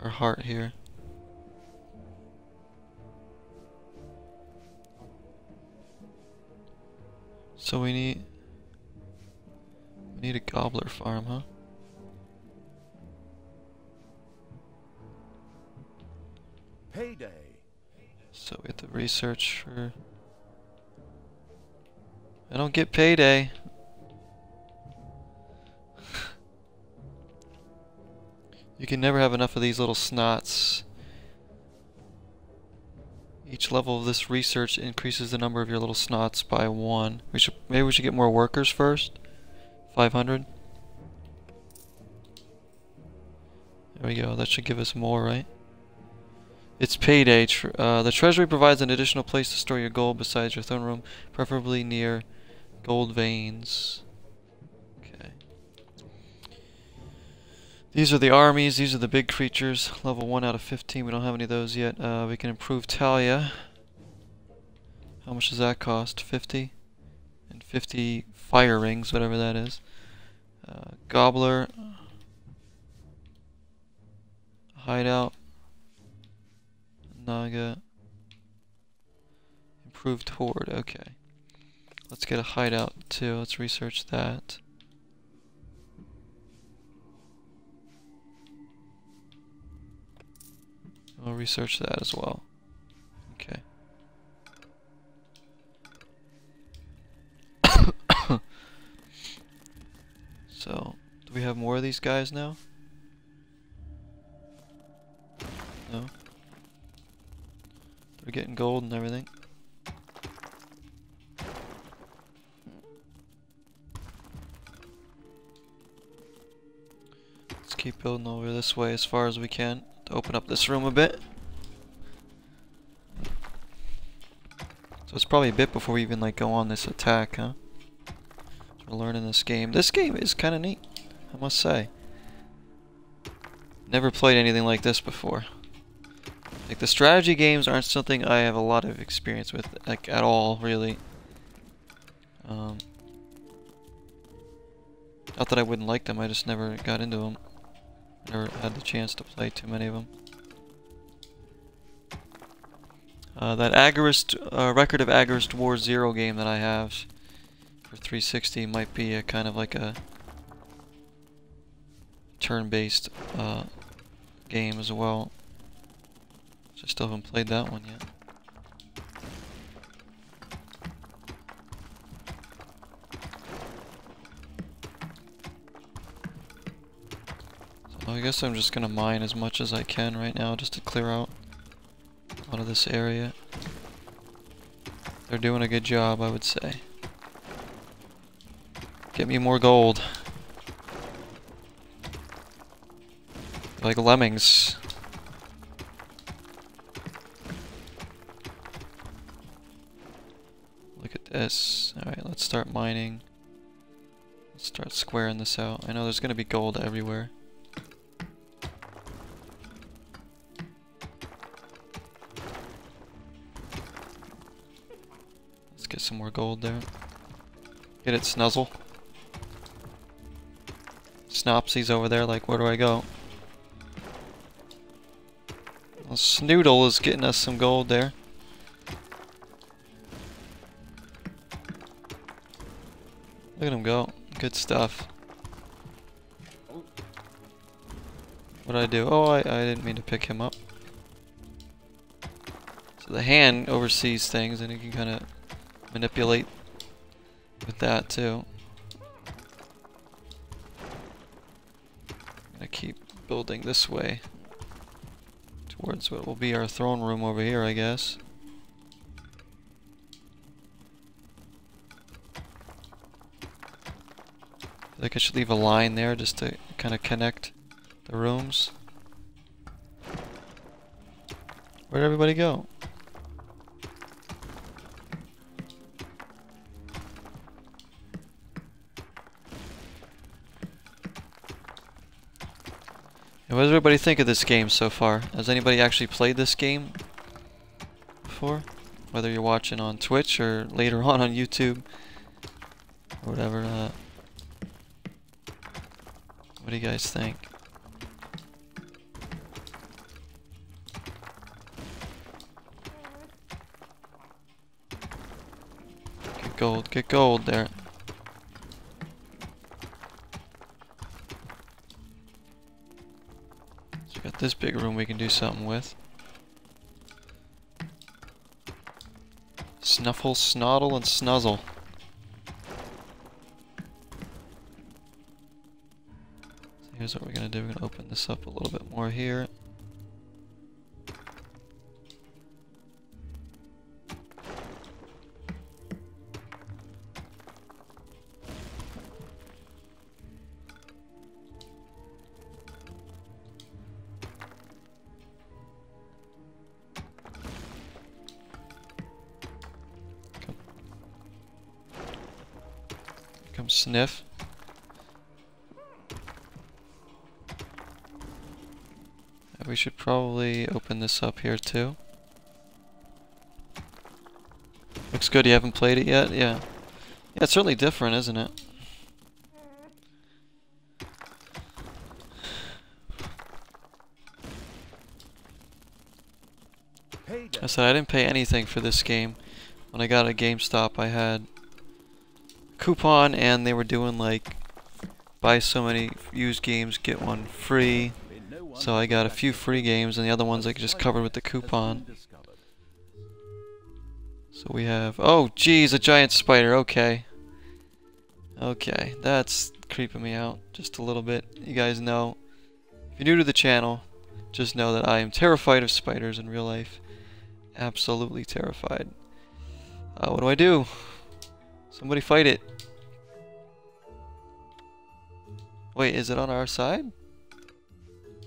our heart here. So we need we need a gobbler farm, huh? Payday. So we have to research for I don't get payday. you can never have enough of these little snots. Each level of this research increases the number of your little snots by one. We should maybe we should get more workers first. 500. There we go. That should give us more, right? It's payday. Tr uh, the treasury provides an additional place to store your gold besides your throne room, preferably near gold veins. These are the armies. These are the big creatures. Level 1 out of 15. We don't have any of those yet. Uh, we can improve Thalya. How much does that cost? 50? And 50 fire rings, whatever that is. Uh, Gobbler. Hideout. Naga. Improved Horde. Okay. Let's get a hideout too. Let's research that. We'll research that as well. Okay. so, do we have more of these guys now? No? They're getting gold and everything. Let's keep building over this way as far as we can open up this room a bit. So it's probably a bit before we even like go on this attack, huh? we're learning this game. This game is kind of neat, I must say. Never played anything like this before. Like the strategy games aren't something I have a lot of experience with, like at all, really. Um, not that I wouldn't like them, I just never got into them. Never had the chance to play too many of them. Uh, that Agarest, uh, Record of Agarest War Zero game that I have for 360 might be a kind of like a turn-based uh, game as well. I still haven't played that one yet. I guess I'm just gonna mine as much as I can right now just to clear out a lot of this area. They're doing a good job, I would say. Get me more gold. Like lemmings. Look at this. Alright, let's start mining. Let's start squaring this out. I know there's gonna be gold everywhere. Get some more gold there. Get it, Snuzzle. Snopsy's over there, like, where do I go? Well, Snoodle is getting us some gold there. Look at him go. Good stuff. What did I do? Oh, I, I didn't mean to pick him up. So the hand oversees things and you can kind of manipulate with that too. I'm gonna keep building this way towards what will be our throne room over here, I guess. I think I should leave a line there just to kind of connect the rooms. Where'd everybody go? What does everybody think of this game so far? Has anybody actually played this game before? Whether you're watching on Twitch or later on on YouTube or whatever. Uh, what do you guys think? Get gold, get gold there. This big room we can do something with. Snuffle, Snoddle, and Snuzzle. So here's what we're gonna do. We're gonna open this up a little bit more here. Sniff. Uh, We should probably open this up here too. Looks good, you haven't played it yet? Yeah. Yeah, it's certainly different, isn't it? I said I didn't pay anything for this game. When I got at GameStop, I had coupon, and they were doing like buy so many used games, get one free. So I got a few free games, and the other ones I just covered with the coupon. So we have. Oh, geez, a giant spider. Okay. Okay, that's creeping me out just a little bit. You guys know, if you're new to the channel, just know that I am terrified of spiders in real life. Absolutely terrified. Uh, what do I do? Somebody fight it. Wait, is it on our side?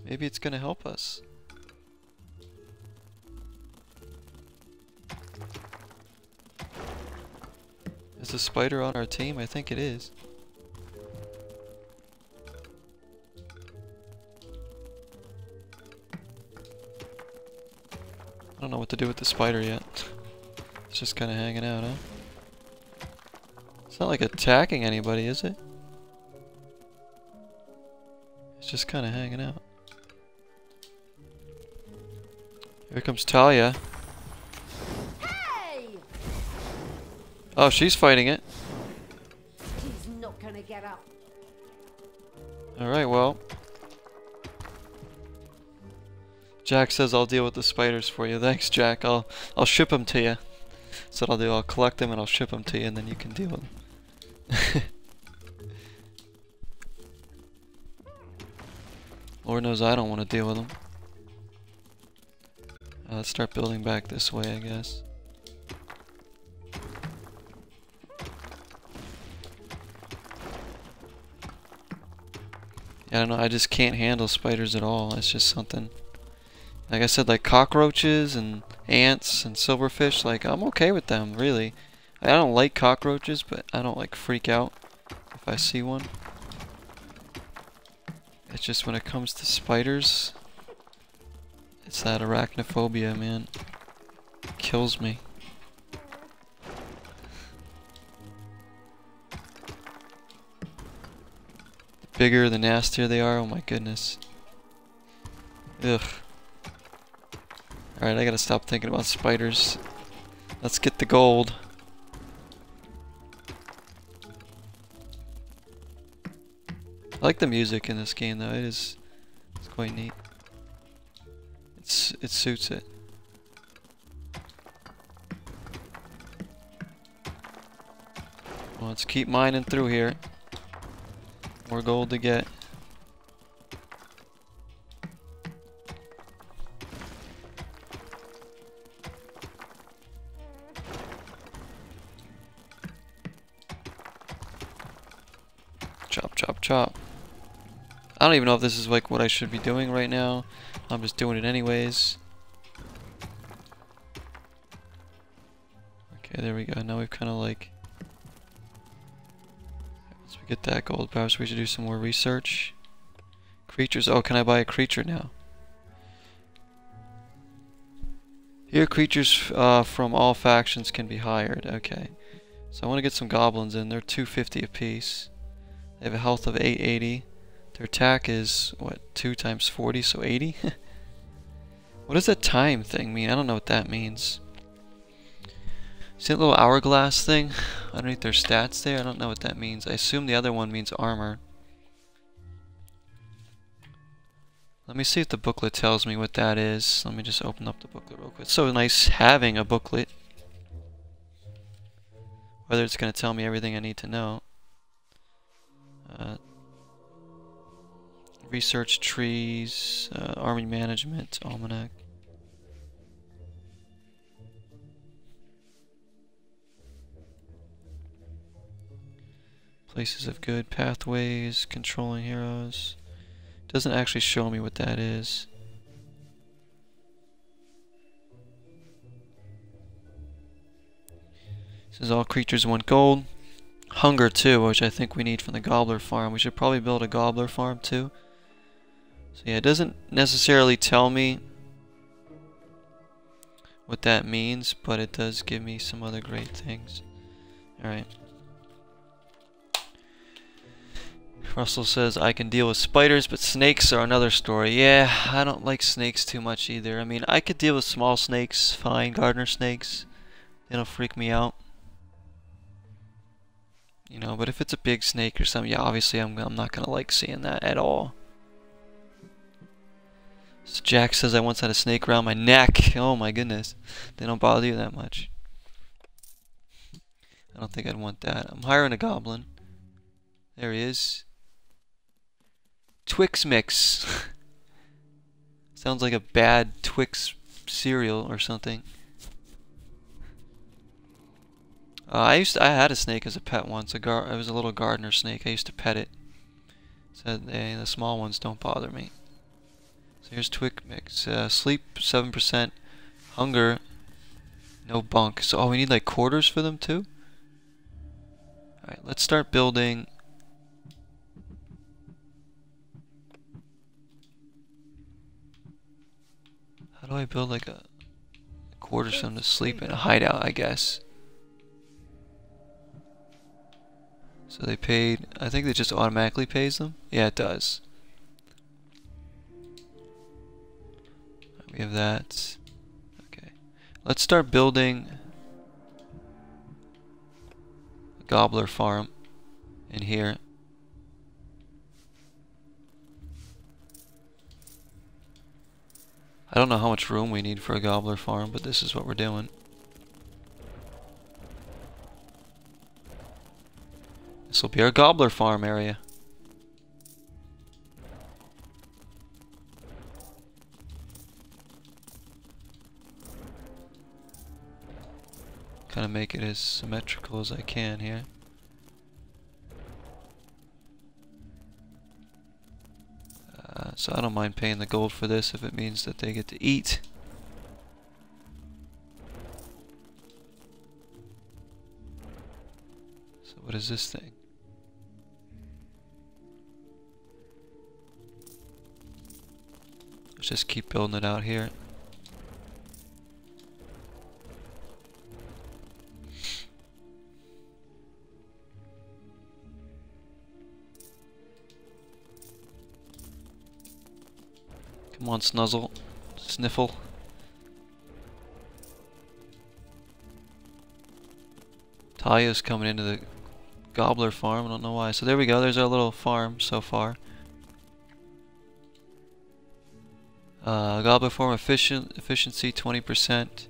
Maybe it's gonna help us. Is the spider on our team? I think it is. I don't know what to do with the spider yet. It's just kind of hanging out, huh? It's not like attacking anybody, is it? It's just kind of hanging out. Here comes Thalya. Hey! Oh, she's fighting it. He's not gonna get up. Alright, well. Jack says I'll deal with the spiders for you. Thanks, Jack. I'll I'll ship them to you. That's what I'll do. I'll collect them and I'll ship them to you, and then you can deal with them. Lord knows I don't want to deal with them. Uh, let's start building back this way, I guess. Yeah, I don't know. I just can't handle spiders at all. It's just something. Like I said, like cockroaches and ants and silverfish. Like I'm okay with them, really. I don't like cockroaches, but I don't like freak out if I see one. It's just when it comes to spiders, it's that arachnophobia, man. It kills me. The bigger, the nastier they are. Oh my goodness. Ugh. Alright, I gotta stop thinking about spiders. Let's get the gold. I like the music in this game though, it is it's quite neat. It's it suits it. Let's keep mining through here. More gold to get. Chop, chop, chop. I don't even know if this is like what I should be doing right now. I'm just doing it anyways. Okay, there we go. Now we've kind of like... Once we get that gold, perhaps we should do some more research. Creatures. Oh, can I buy a creature now? Here, creatures uh, from all factions can be hired. Okay. So I want to get some goblins in. They're 250 apiece. They have a health of 880. Their attack is, what, 2 times 40, so 80? what does that time thing mean? I don't know what that means. See that little hourglass thing underneath their stats there? I don't know what that means. I assume the other one means armor. Let me see if the booklet tells me what that is. Let me just open up the booklet real quick. It's so nice having a booklet. Whether it's going to tell me everything I need to know. Uh, research trees, uh, army management, almanac. Places of good, pathways, controlling heroes. Doesn't actually show me what that is. Says all creatures want gold. Hunger too, which I think we need from the gobbler farm. We should probably build a gobbler farm too. So yeah, it doesn't necessarily tell me what that means, but it does give me some other great things. Alright. Russell says, I can deal with spiders, but snakes are another story. Yeah, I don't like snakes too much either. I mean, I could deal with small snakes, fine, gardener snakes. They don't freak me out. You know, but if it's a big snake or something, yeah, obviously I'm, I'm not going to like seeing that at all. So Jack says I once had a snake around my neck. Oh my goodness. They don't bother you that much. I don't think I'd want that. I'm hiring a goblin. There he is. Twix Mix. Sounds like a bad Twix cereal or something. Uh, I used to, I had a snake as a pet once. A gar it was a little gardener snake. I used to pet it. Said hey, the small ones don't bother me. Here's Twix Mix. Uh, sleep 7%. Hunger. No bunk. So oh, we need like quarters for them too. All right, let's start building How do I build like a, a quarter some to sleep in? A hideout, I guess. So they paid, I think it just automatically pays them? Yeah, it does. We have that. Okay. Let's start building a gobbler farm in here. I don't know how much room we need for a gobbler farm, but this is what we're doing. This will be our gobbler farm area. Kind of make it as symmetrical as I can here. Uh, so I don't mind paying the gold for this if it means that they get to eat. So what is this thing? Let's just keep building it out here. Come on, Snuzzle. Sniffle. Thalya's coming into the gobbler farm. I don't know why. So there we go. There's our little farm so far. Uh, gobbler farm efficient efficiency 20%.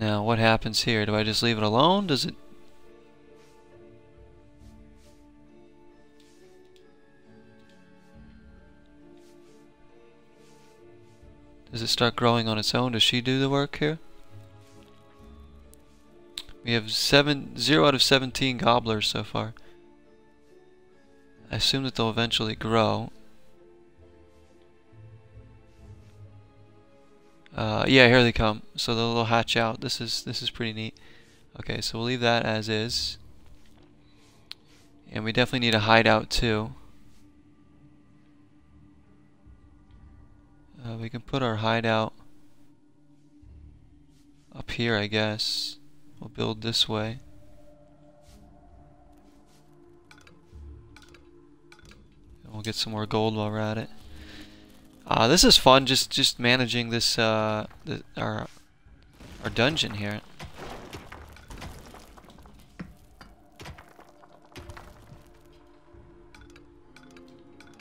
Now what happens here? Do I just leave it alone? Does it Does it start growing on its own? Does she do the work here? We have seven, 0 out of 17 gobblers so far. I assume that they'll eventually grow. Uh, yeah, here they come. So they'll hatch out. This is this is pretty neat. Okay, so we'll leave that as is. And we definitely need a hideout too. Uh, we can put our hideout up here, I guess. We'll build this way. And we'll get some more gold while we're at it. Uh, this is fun, just just managing this uh, the, our our dungeon here.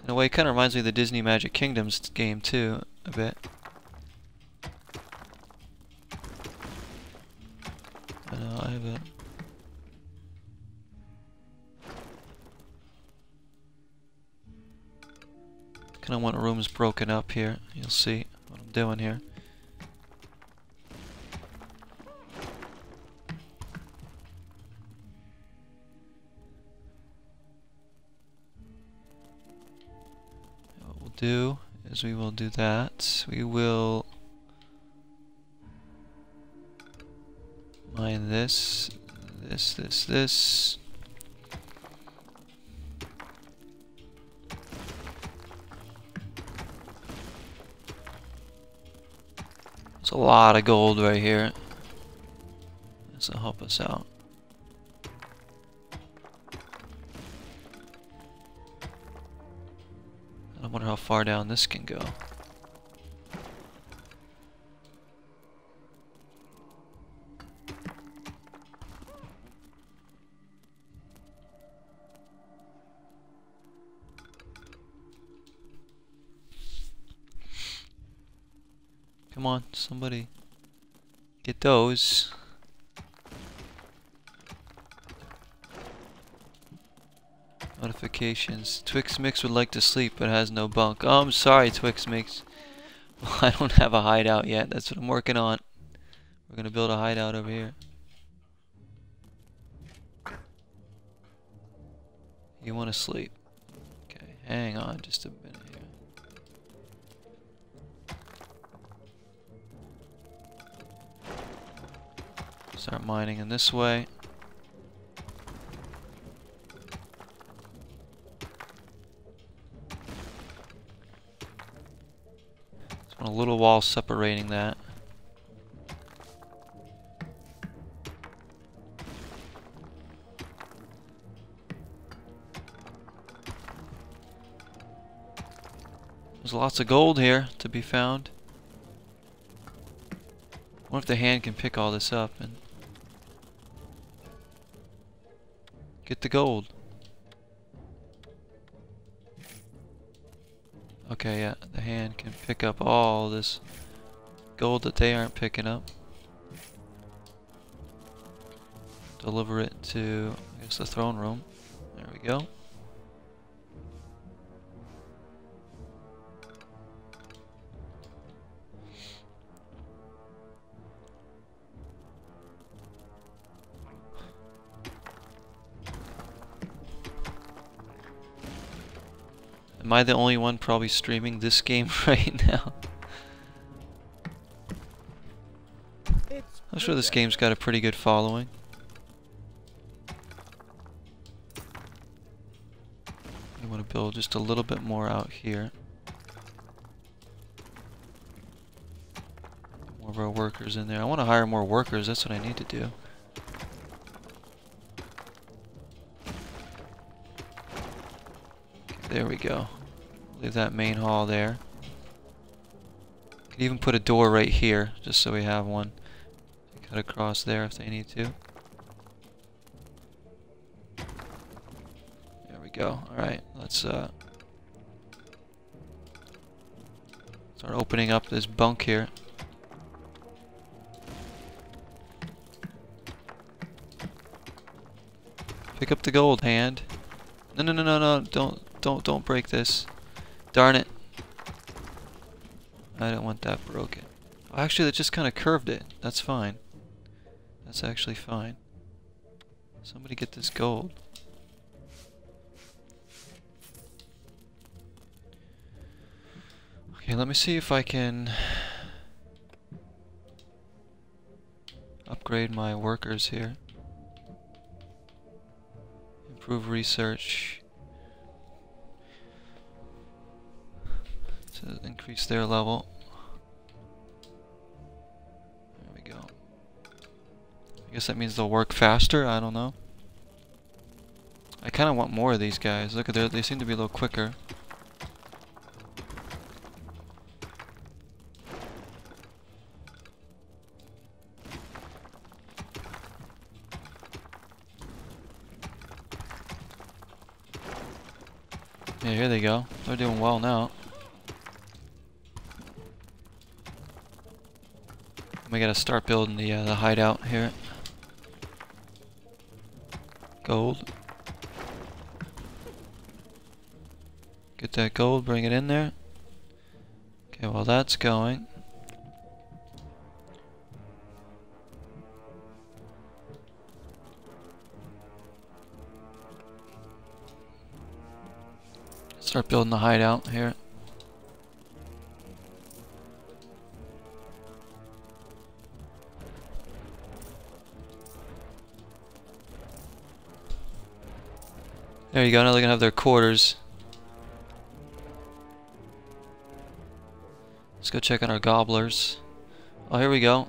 In a way, it kind of reminds me of the Disney Magic Kingdoms game too, a bit. I know, uh, I have a... Kind of want rooms broken up here. You'll see what I'm doing here. Do is we will do that. We will mine this, this, this, this. There's a lot of gold right here. This will help us out. Far down this can go. Come on, somebody. Get those. Notifications. Twix Mix would like to sleep but has no bunk. Oh, I'm sorry, Twix Mix. I don't have a hideout yet. That's what I'm working on. We're gonna build a hideout over here. You want to sleep? Okay, hang on just a minute here. Start mining in this way. Want a little wall separating that. There's lots of gold here to be found. What if the hand can pick all this up and get the gold? Pick up all this gold that they aren't picking up. Deliver it to, I guess, the throne room. There we go. Am I the only one probably streaming this game right now? I'm sure this game's got a pretty good following. I want to build just a little bit more out here. More of our workers in there. I want to hire more workers, that's what I need to do. There we go. Leave that main hall there. Could even put a door right here, just so we have one. Cut across there if they need to. There we go. Alright, let's uh start opening up this bunk here. Pick up the gold hand. No no no no no don't don't don't break this. Darn it. I don't want that broken. Actually, that just kind of curved it. That's fine. That's actually fine. Somebody get this gold. Okay, let me see if I can upgrade my workers here. Improve research. increase their level. There we go. I guess that means they'll work faster, I don't know. I kind of want more of these guys. Look at they seem to be a little quicker. Yeah, here they go. They're doing well now. We gotta start building the uh, the hideout here. Gold. Get that gold, bring it in there. Okay, well that's going. Start building the hideout here. There you go, now they're gonna have their quarters. Let's go check on our gobblers. Oh, here we go.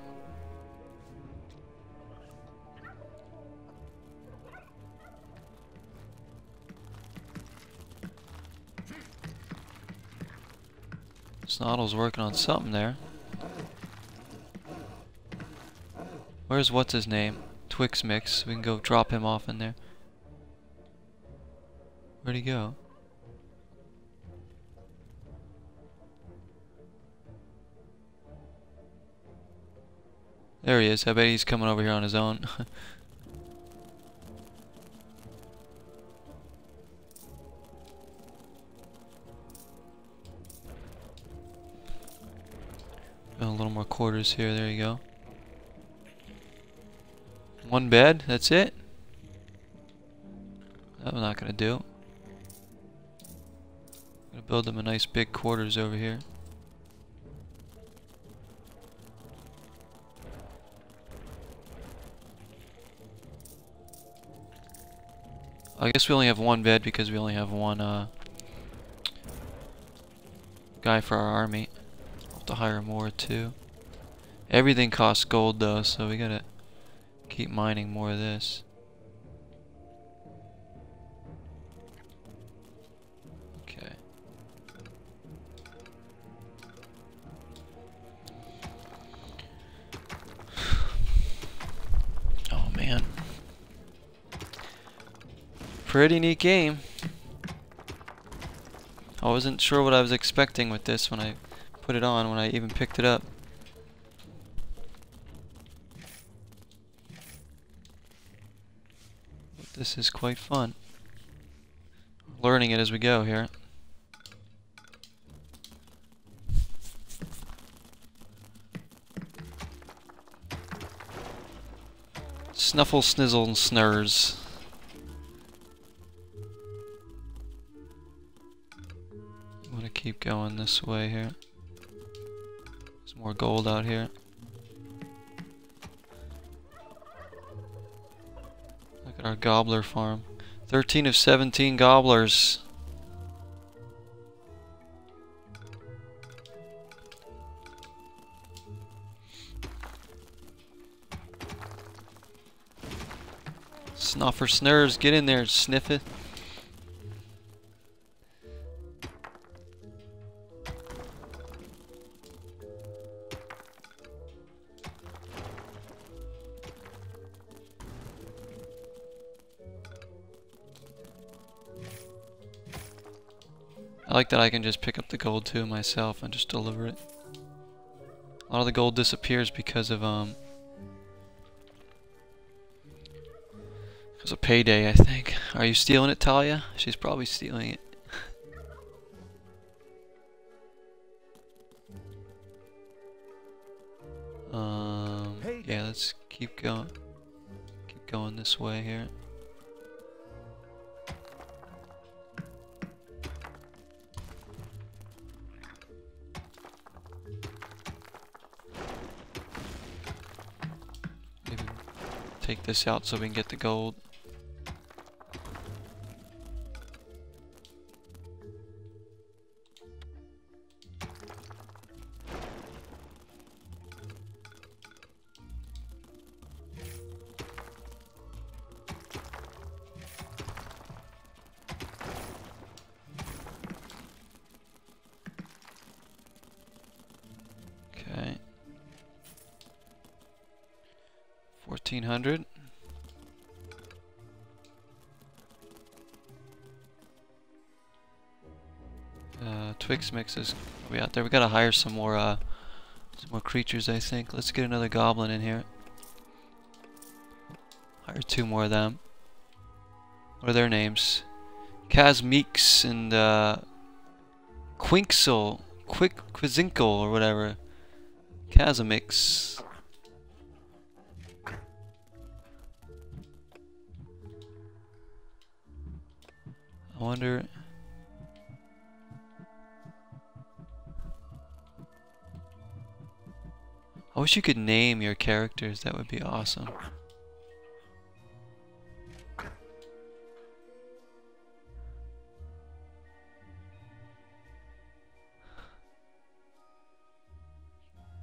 Snoddle's working on something there. Where's what's his name? Twix Mix. We can go drop him off in there. Where'd he go? There he is. I bet he's coming over here on his own. a little more quarters here. There you go. One bed. That's it. I'm not gonna do. Gonna build them a nice big quarters over here. I guess we only have one bed because we only have one uh, guy for our army. We'll have to hire more too. Everything costs gold though, so we gotta keep mining more of this. Pretty neat game. I wasn't sure what I was expecting with this when I put it on, when I even picked it up. But this is quite fun. Learning it as we go here. Snuffle, snizzle, and snurs. Going this way here. There's more gold out here. Look at our gobbler farm. 13 of 17 gobblers. Snuffer snurs, get in there, sniff it. Like that I can just pick up the gold too myself and just deliver it. A lot of the gold disappears because of um because of payday, I think. Are you stealing it, Thalya? She's probably stealing it. um yeah, let's keep going. Keep going this way here. Take this out so we can get the gold. Mixes. We out there. We gotta hire some more, uh, some more creatures. I think. Let's get another goblin in here. Hire two more of them. What are their names? Kazmeeks and uh, Quinksel, Quick Quizinkle or whatever. Kazamix. I wonder. I wish you could name your characters. That would be awesome.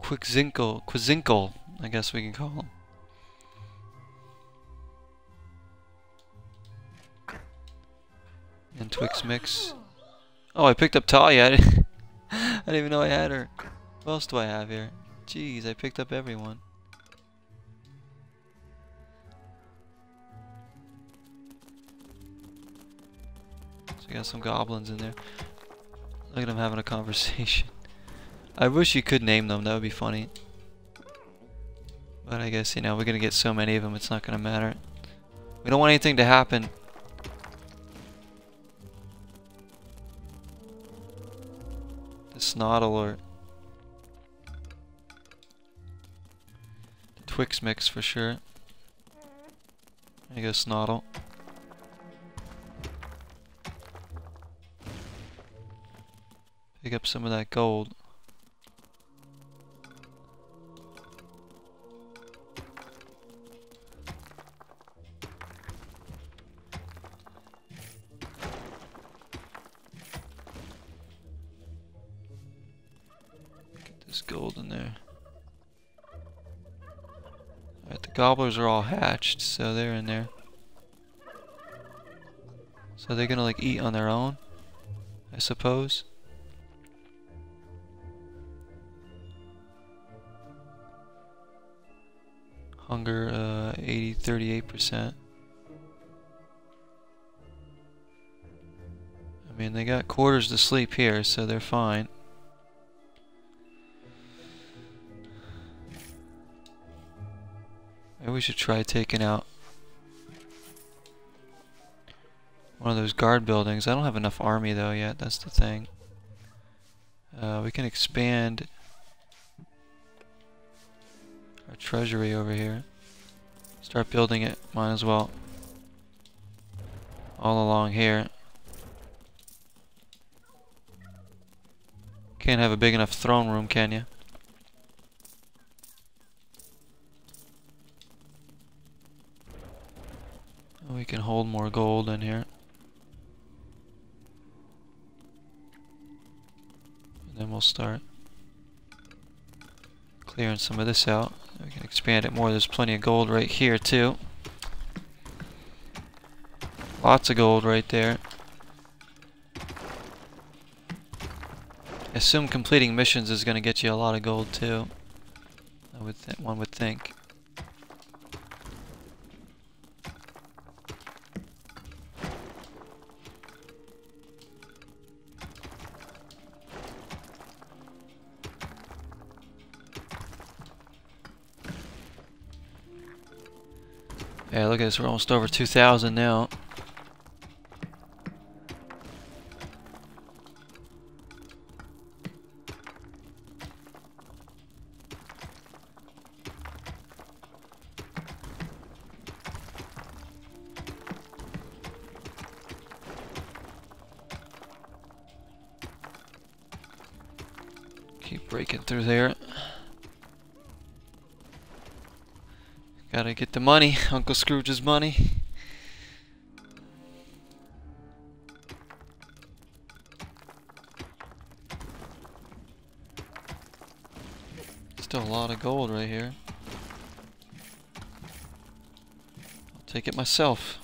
Quickzinkle, Quizinkle, I guess we can call him. And Twix Mix. Oh, I picked up Thalya. I didn't, I didn't even know I had her. What else do I have here? Jeez, I picked up everyone. So I got some goblins in there. Look at them having a conversation. I wish you could name them, that would be funny. But I guess, you know, we're gonna get so many of them, it's not gonna matter. We don't want anything to happen. The snot alert. Twix mix for sure. I guess go, Snoddle. Pick up some of that gold. Gobblers are all hatched, so they're in there. So they're gonna like eat on their own, I suppose. Hunger, uh, 80, 38%. I mean, they got quarters to sleep here, so they're fine. We should try taking out one of those guard buildings. I don't have enough army though yet, that's the thing. Uh, we can expand our treasury over here. Start building it, might as well. All along here. Can't have a big enough throne room, can you? More gold in here. And then we'll start clearing some of this out. We can expand it more. There's plenty of gold right here too. Lots of gold right there. I assume completing missions is going to get you a lot of gold too. I would one would think. This. We're almost over 2,000 now. Get the money, Uncle Scrooge's money. Still a lot of gold right here. I'll take it myself.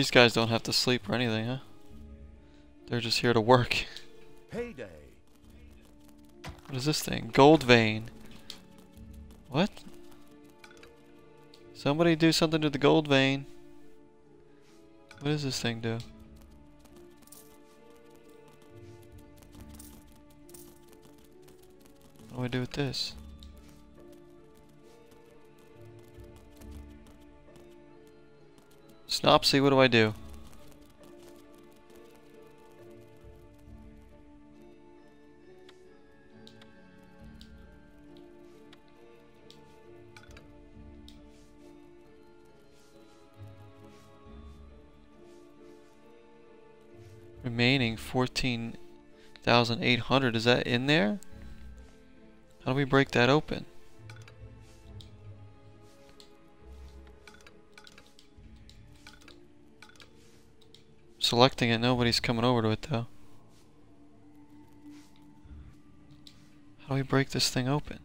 These guys don't have to sleep or anything, huh? They're just here to work. Payday. What is this thing? Gold vein. What? Somebody do something to the gold vein. What does this thing do? What do I do with this? Snopsy, what do I do? Remaining 14,800. Is that in there? How do we break that open? Selecting it, nobody's coming over to it though. How do we break this thing open?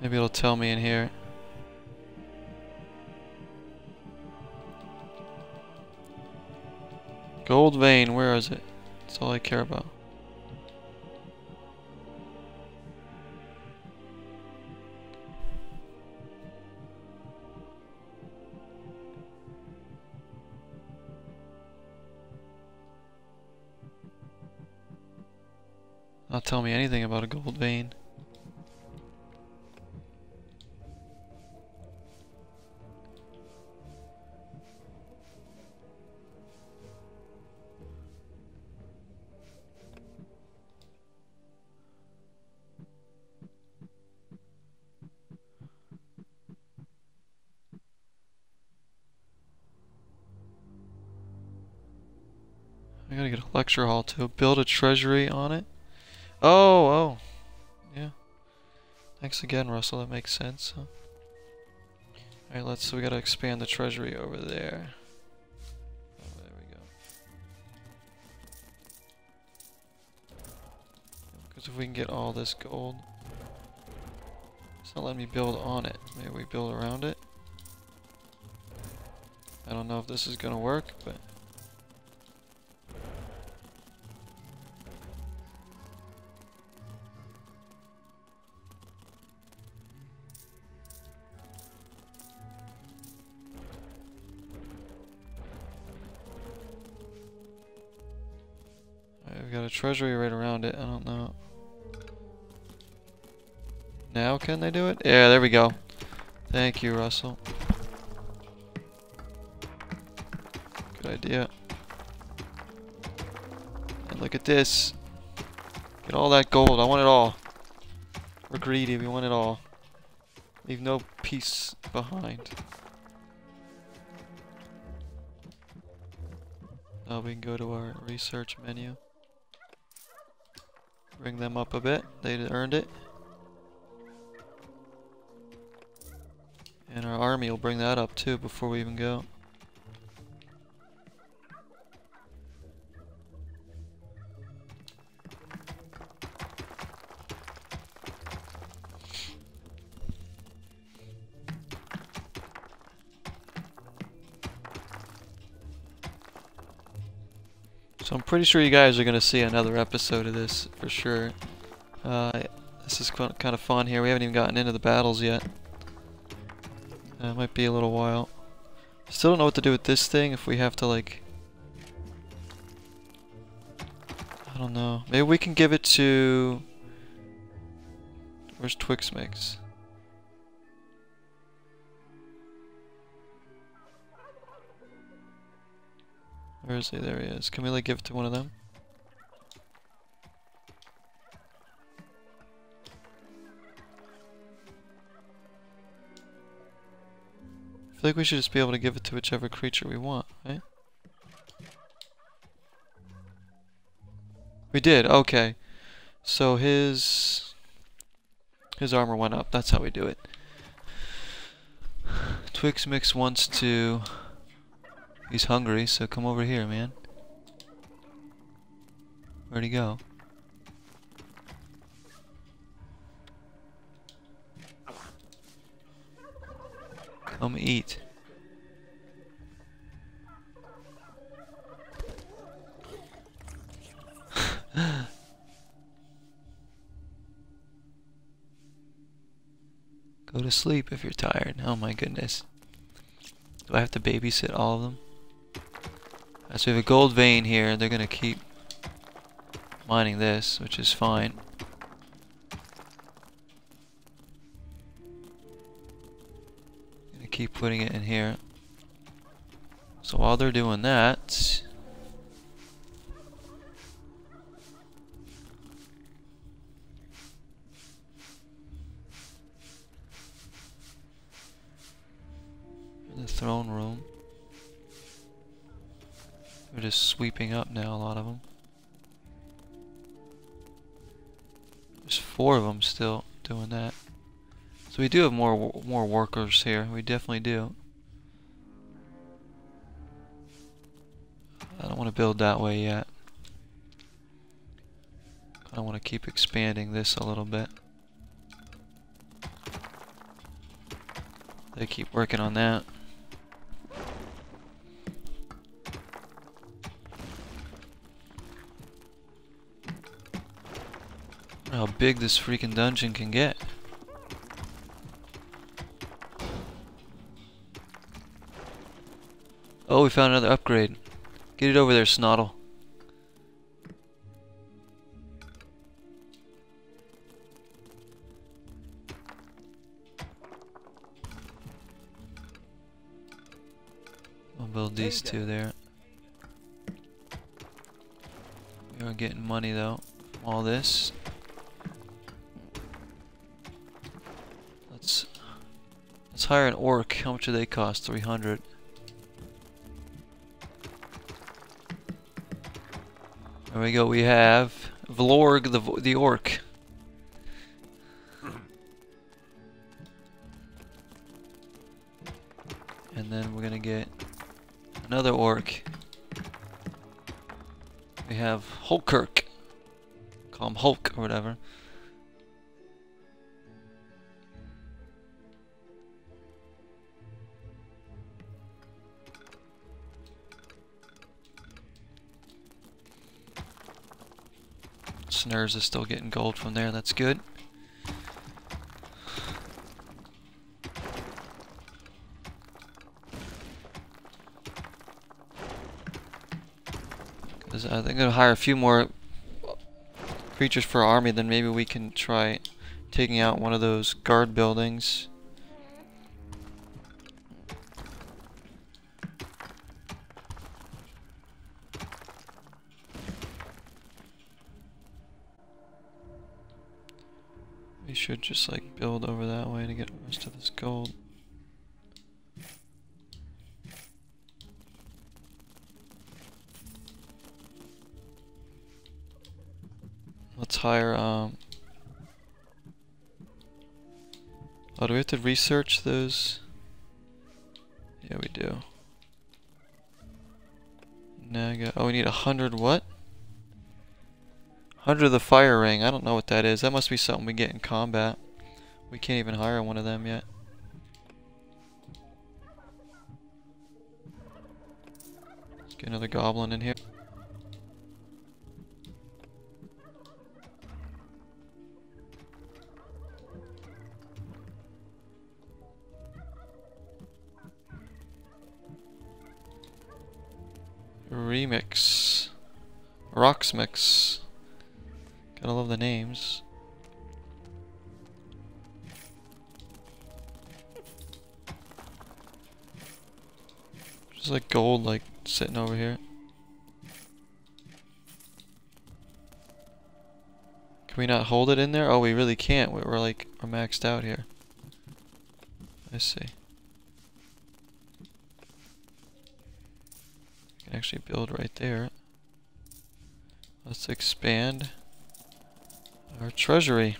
Maybe it'll tell me in here. Gold vein, where is it? That's all I care about. Lecture hall to Build a treasury on it. Oh, oh. Yeah. Thanks again, Russell. That makes sense. Huh? Alright, let's, so we gotta expand the treasury over there. Oh, there we go. Because if we can get all this gold, it's not letting me build on it. Maybe we build around it. I don't know if this is gonna work, but treasury right around it. I don't know. Now can they do it? Yeah, there we go. Thank you, Russell. Good idea. And look at this. Get all that gold. I want it all. We're greedy. We want it all. Leave no piece behind. Now we can go to our research menu. Bring them up a bit. They earned it. And our army will bring that up too before we even go. Pretty sure you guys are going to see another episode of this for sure. Uh, this is kind of fun here. We haven't even gotten into the battles yet. Uh, it might be a little while. Still don't know what to do with this thing. If we have to like, I don't know. Maybe we can give it to. Where's Twix Mix? Where is he? There he is. Can we like give it to one of them? I feel like we should just be able to give it to whichever creature we want, right? We did, okay. So his his armor went up. That's how we do it. Twix Mix wants to He's hungry, so come over here, man. Where'd he go? Come eat. Go to sleep if you're tired. Oh my goodness. Do I have to babysit all of them? So we have a gold vein here. They're gonna keep mining this, which is fine. Gonna keep putting it in here. So while they're doing that, the throne room. They're just sweeping up now, a lot of them. There's four of them still doing that. So we do have more more workers here. We definitely do. I don't want to build that way yet. I want to keep expanding this a little bit. They keep working on that. How big this freaking dungeon can get. Oh, we found another upgrade. Get it over there, Snottle. I'll build these two there. We are getting money though. All this. Hire an orc. How much do they cost? 300. There we go. We have Vlorg the the orc. And then we're gonna get another orc. We have Hulkirk. Call him Hulk or whatever. Is still getting gold from there, that's good. Because I think I'm going to hire a few more creatures for our army, then maybe we can try taking out one of those guard buildings. Should just like build over that way to get most of this gold. Let's hire um Oh, do we have to research those? Yeah, we do. Naga. Oh, we need a hundred what? Of the fire ring. I don't know what that is. That must be something we get in combat. We can't even hire one of them yet. Let's get another goblin in here. Remix. Rocks mix. Gotta love the names. Just like gold, like sitting over here. Can we not hold it in there? Oh, we really can't. We- We're like, we're maxed out here. I see. I Can actually build right there. Let's expand our treasury.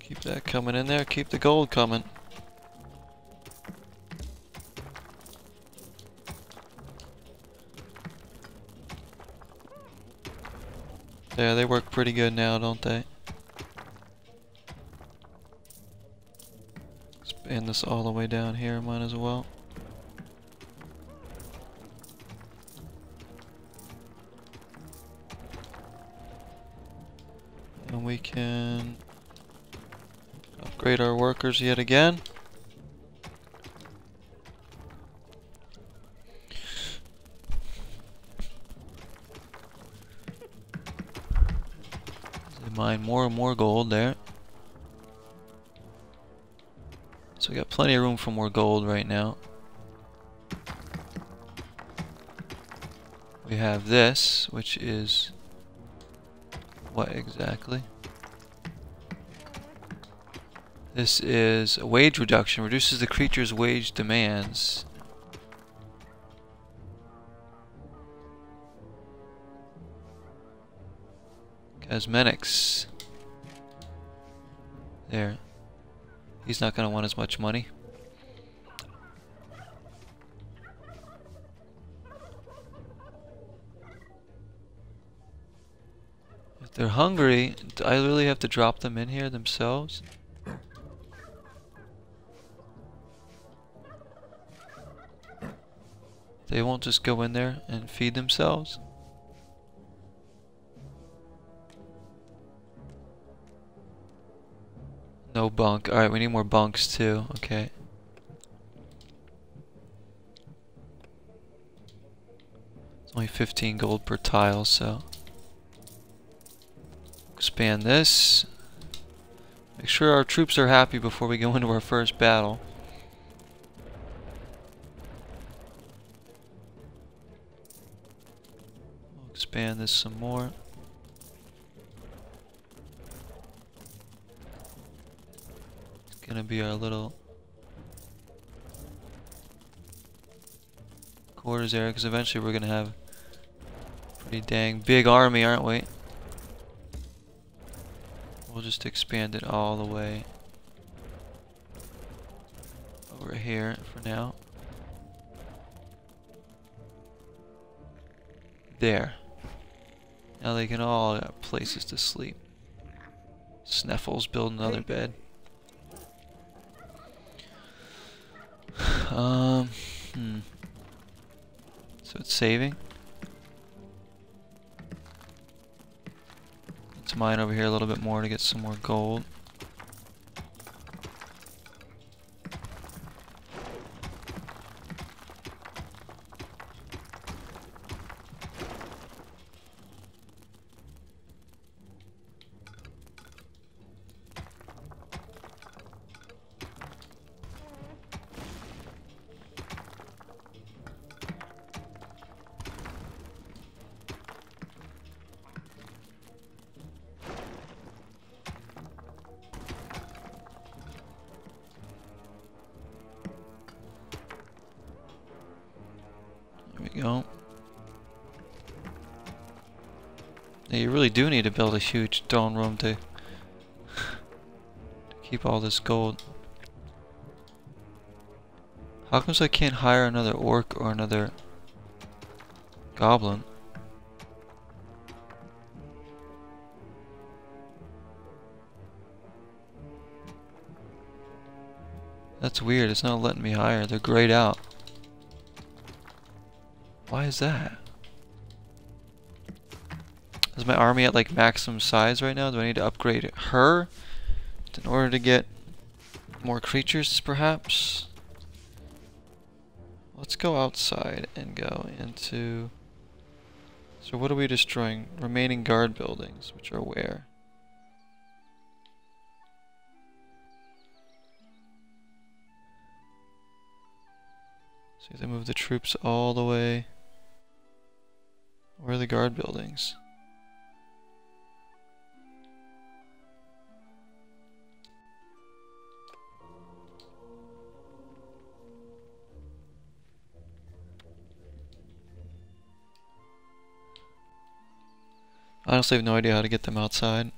Keep that coming in there. Keep the gold coming. Yeah, they work pretty good now, don't they? Expand this all the way down here, might as well. And we can upgrade our workers yet again. They mine more and more gold there. So we got plenty of room for more gold right now. We have this, which is what exactly? This is a wage reduction, reduces the creature's wage demands. Cosmetics. There. He's not going to want as much money. If they're hungry, do I really have to drop them in here themselves? They won't just go in there and feed themselves? No bunk. Alright, we need more bunks too. Okay. It's only 15 gold per tile, so... Expand this. Make sure our troops are happy before we go into our first battle. Expand this some more. Gonna be our little quarters area because eventually we're gonna have a pretty dang big army, aren't we? We'll just expand it all the way over here for now. There. Now they can all have places to sleep. Sneffels build another bed. Um, hmm. So it's saving. Let's mine over here a little bit more to get some more gold. Do need to build a huge throne room to, to keep all this gold. How comes I can't hire another orc or another goblin? That's weird, it's not letting me hire. They're grayed out. Why is that? Is my army at like maximum size right now? Do I need to upgrade her in order to get more creatures perhaps? Let's go outside and go into... So what are we destroying? Remaining guard buildings, which are where? See, they move the troops all the way. Where are the guard buildings? Honestly have no idea how to get them outside.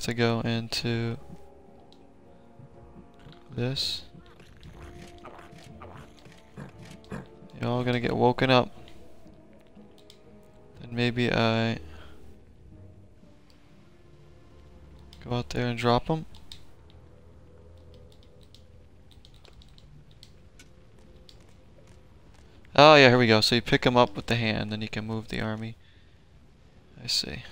Have to go into this. You're all gonna get woken up. Then maybe I go out there and drop them. Oh yeah, here we go. So you pick them up with the hand, then you can move the army. I see.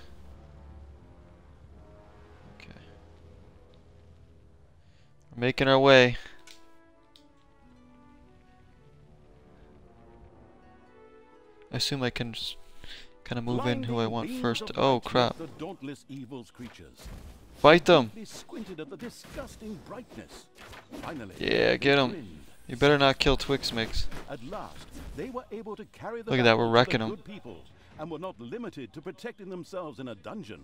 Making our way. I assume I can kind of move in who I want first. Oh crap. The dauntless evil's creatures. Fight them! Squinted at the disgusting brightness. Finally, Yeah, get get 'em. grinned. You better not kill Twix Mix. At last, they were able to carry the Look at that, we're wrecking them. people, and were not limited to protecting themselves in a dungeon,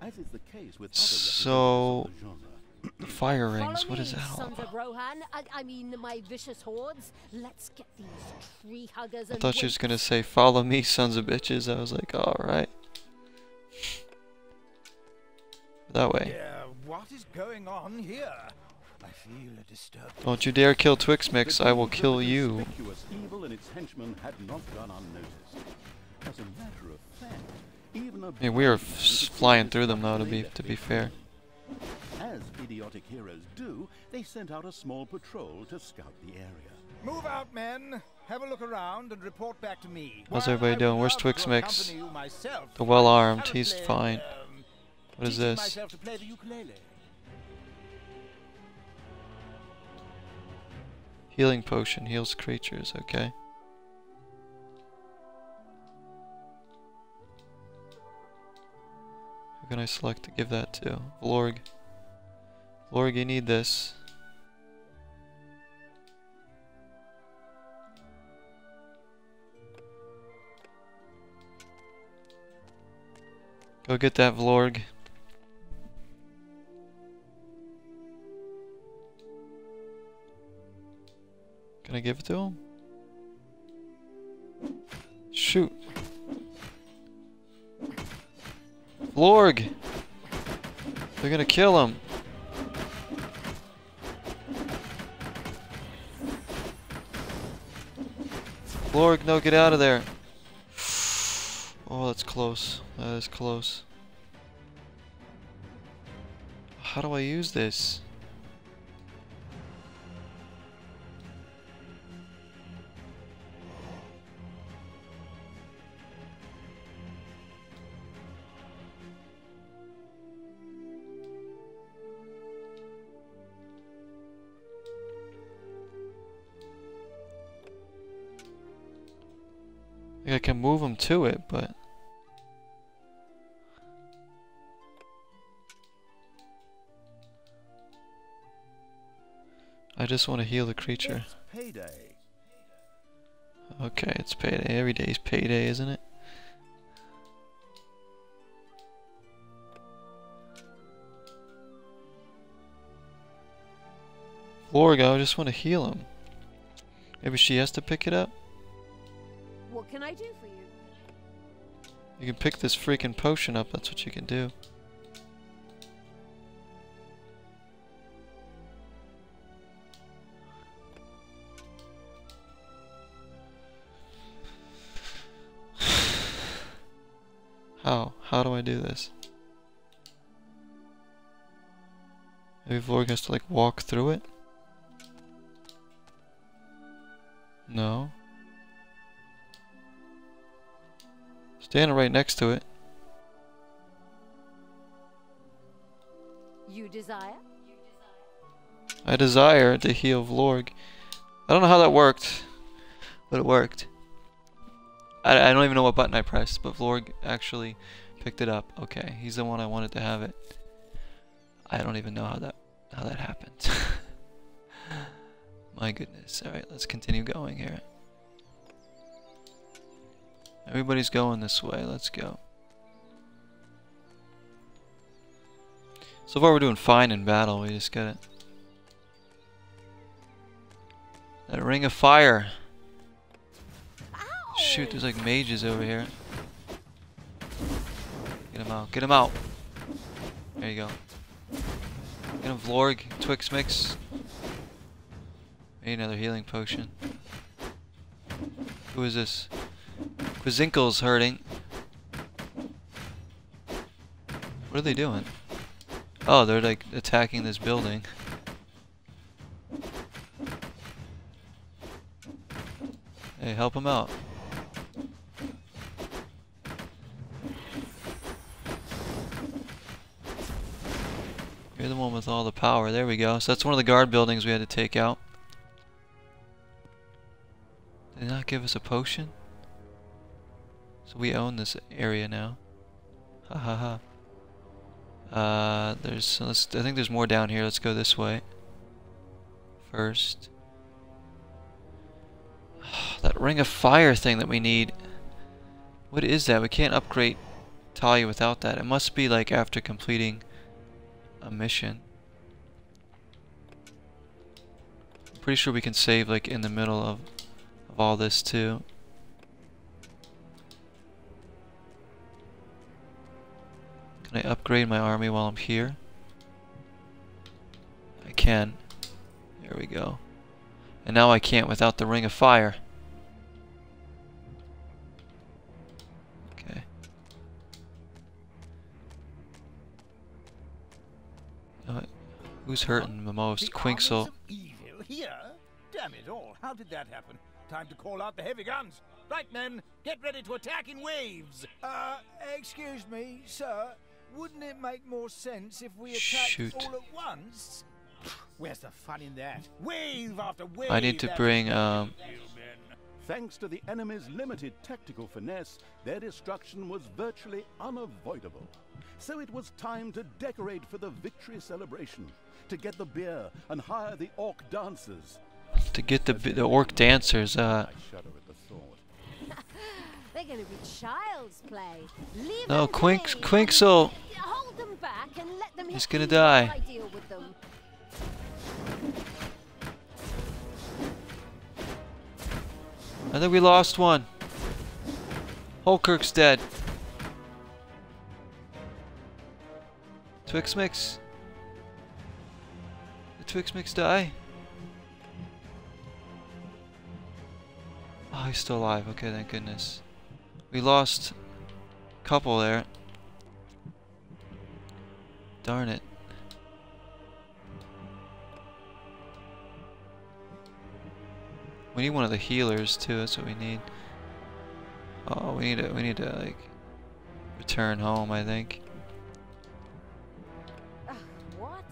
as is the case with So- representatives of the genre. The fire Follow rings, what is me, that all sons about? of Rohan. I, I mean, my vicious hordes. Let's get these tree huggers I and thought she was gonna say, follow me, sons of bitches. I was like, alright. That way. Yeah, what is going on here? I feel a disturbance. Don't you dare kill Twix Mix, I will kill you. evil and its henchmen had not gone unnoticed. As a matter of fact, even a I mean, we are f- flying through them stuff though, to be to be behind. fair. As idiotic heroes do, they sent out a small patrol to scout the area. Move out, men. Have a look around and report back to me. How's everybody I doing? Where's Twix Mix? myself, The well-armed, he's currently, fine. um, What is this? to play the ukulele. Healing potion heals creatures, okay. Who can I select to give that to? Vlorg. Vlorg, you need this. Go get that Vlorg. Can I give it to him? Shoot. Lorg! They're gonna kill him. Lorg, no, get out of there. Oh, that's close. That is close. How do I use this? Move him to it, but I just want to heal the creature. Payday. Okay, it's payday. Every day's payday, isn't it? Lorga, I just want to heal him. Maybe she has to pick it up? What can I do for you? You can pick this freaking potion up, that's what you can do. How? How do I do this? Maybe Vorg has to like walk through it? No. Standing right next to it. You desire? I desire to heal Vlorg. I don't know how that worked, but it worked. I, I don't even know what button I pressed, but Vlorg actually picked it up. Okay, he's the one I wanted to have it. I don't even know how that how that happened. My goodness. All right, let's continue going here. Everybody's going this way. Let's go. So far, we're doing fine in battle. We just gotta. That ring of fire. Shoot, there's like mages over here. Get him out. Get him out. There you go. Get him, Vlorg. Twix mix. Another healing potion. Who is this? Quizinkle's hurting. What are they doing? Oh, they're like attacking this building. Hey, help him out. You're the one with all the power. There we go. So that's one of the guard buildings we had to take out. Did they not give us a potion? So we own this area now. Ha ha ha. Uh, there's, let's, I think there's more down here. Let's go this way. First. that ring of fire thing that we need. What is that? We can't upgrade Thalya without that. It must be like after completing a mission. I'm pretty sure we can save like in the middle of, of all this too. Can I upgrade my army while I'm here? I can. There we go. And now I can't without the Ring of Fire. Okay. Uh, who's hurting the most? Quinksel. Evil here? Damn it all, how did that happen? Time to call out the heavy guns. Right, men, get ready to attack in waves. Uh, excuse me, sir. Wouldn't it make more sense if we attacked Shoot. all at once? Where's the fun in that? Wave after wave. I need to bring, um, Thanks to the enemy's limited tactical finesse, their destruction was virtually unavoidable. So it was time to decorate for the victory celebration, to get the beer and hire the orc dancers. to get the the orc dancers. Uh, I shudder at the thought. They're going to be child's play. Leave No, them Quinks- Quinksel. Hold them back and let them He's gonna die. I deal with them. I think we lost one. Holkirk's dead. Twix Mix. Did Twix Mix die? Oh, he's still alive. Okay, thank goodness. We lost a couple there. Darn it. We need one of the healers too. That's what we need. Oh, we need to. We need to like return home. I think. What?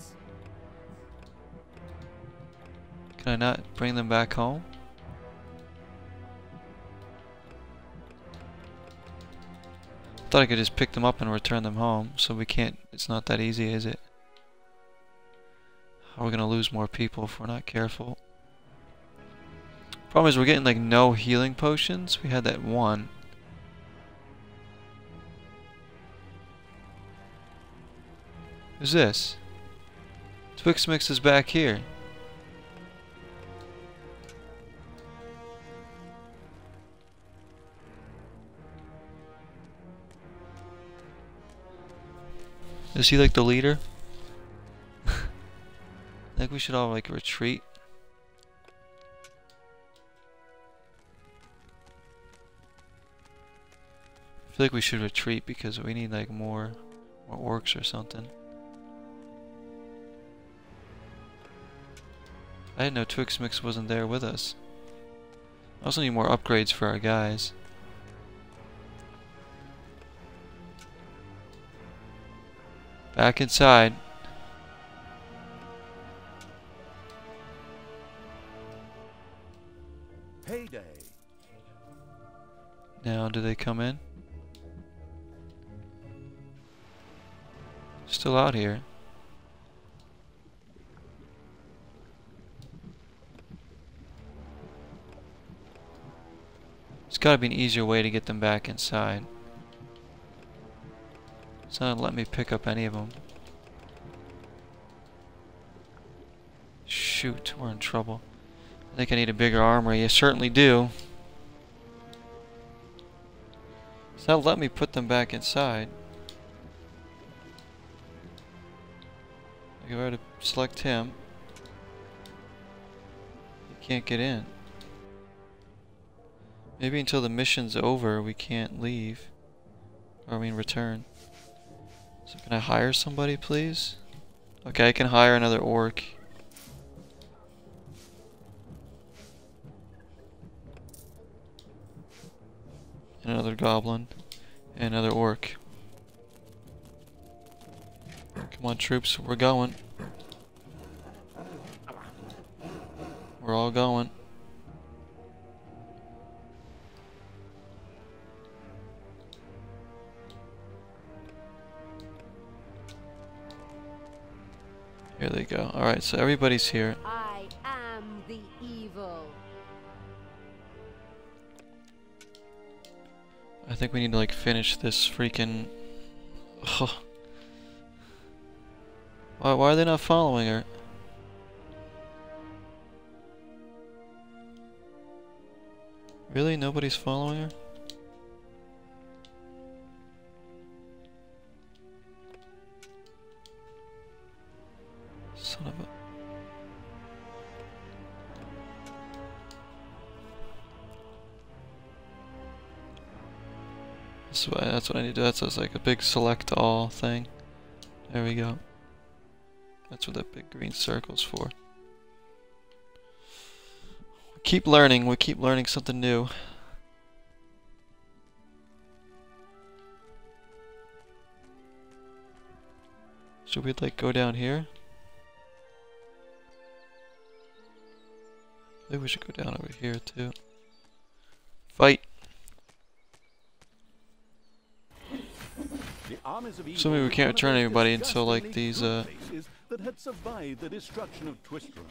Can I not bring them back home? Thought I could just pick them up and return them home. So we can't. It's not that easy, is it? How are we gonna lose more people if we're not careful? Problem is we're getting like no healing potions. We had that one. Who's this? Twix Mix is back here. Is he like the leader? I think we should all like retreat. I feel like we should retreat because we need like more more orcs or something. I didn't know Twix Mix wasn't there with us. I also need more upgrades for our guys. Back inside. Payday. Now, do they come in? Still out here. There's gotta be an easier way to get them back inside. It's not let me pick up any of them. Shoot, we're in trouble. I think I need a bigger armory. You certainly do. It's not let me put them back inside. I go to select him. He can't get in. Maybe until the mission's over we can't leave. Or I mean return. So can I hire somebody please? Okay, I can hire another orc. Another goblin. And another orc. Come on troops, we're going. We're all going. Here they go. Alright, so everybody's here. I am the evil. I think we need to like finish this freaking. Ugh. Why, why are they not following her? Really? Nobody's following her? That's what, that's what I need to do. That's like a big select all thing. There we go. That's what that big green circle's for. Keep learning. We keep learning something new. Should we like go down here? Maybe we should go down over here too. Fight! Of Assuming we can't return anybody until, like, these, uh, that had survived the destruction of Twistram.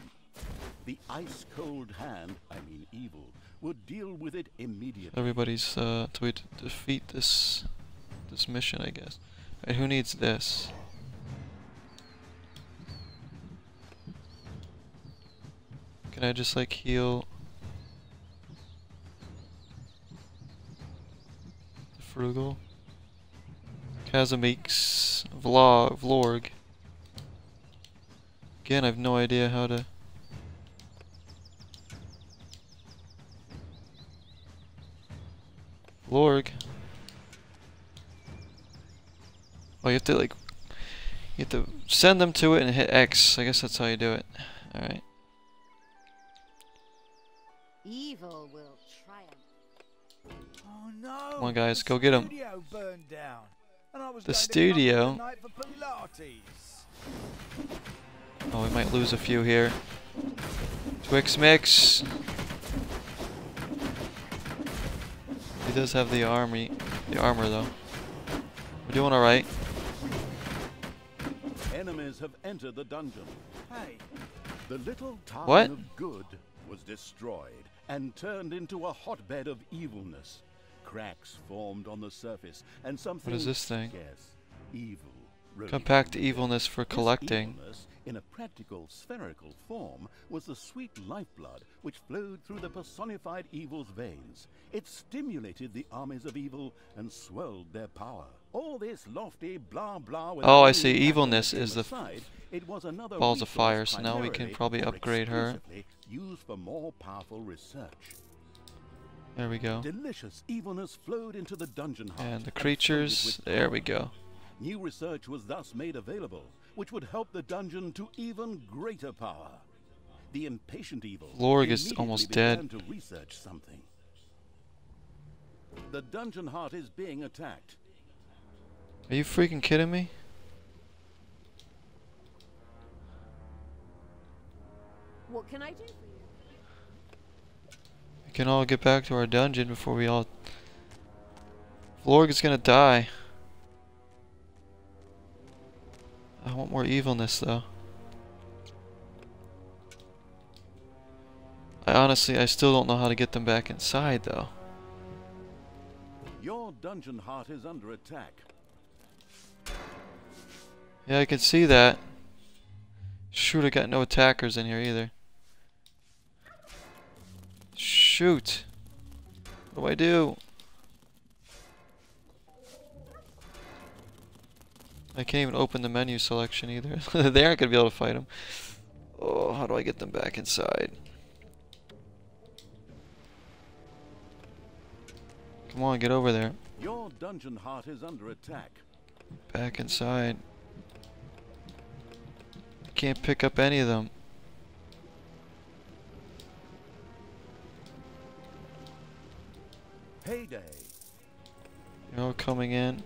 The ice cold hand, I mean evil, would deal with it immediately. Everybody's uh to defeat this this mission, I guess. And who needs this? Can I just like heal the frugal? Kazamix Vlog Vlorg. Again, I have no idea how to Lorg. Oh, you have to like, you have to send them to it and hit X. I guess that's how you do it. All right. Evil will triumph. Oh no! Come on, guys, the go get 'em. Studio burned down, and I was The studio? come tonight for Pilates. Oh, we might lose a few here. Twix mix. He does have the army, the armor though. We're doing all right. Enemies have entered the dungeon. Hey, The little town What? of good was destroyed and turned into a hotbed of evilness. Cracks formed on the surface, and something this thing? Yes, evil. Compact evilness for collecting. evilness, in a practical spherical form, was the sweet lifeblood which flowed through the personified evil's veins. It stimulated the armies of evil and swelled their power. All this lofty blah blah. Oh, I see. Evilness is the aside, it was another balls of fire, so now we can probably upgrade her. Used for more powerful research. There we go. Delicious evilness flowed into the dungeon heart And the creatures. with There we go. New research was thus made available, which would help the dungeon to even greater power. The impatient evil Lorg is almost dead. to research something. The dungeon heart is being attacked. Are you freaking kidding me? What can I do for you? We can all get back to our dungeon before we all. Lorg is gonna die. I want more evilness though. I honestly, I still don't know how to get them back inside though. Your dungeon heart is under attack. Yeah, I can see that. Shoot, I got no attackers in here either. Shoot. What do I do? I can't even open the menu selection either. they aren't gonna be able to fight them. Oh, how do I get them back inside? Come on, get over there. Your dungeon heart is under attack. Back inside. I can't pick up any of them. Payday. You're all coming in.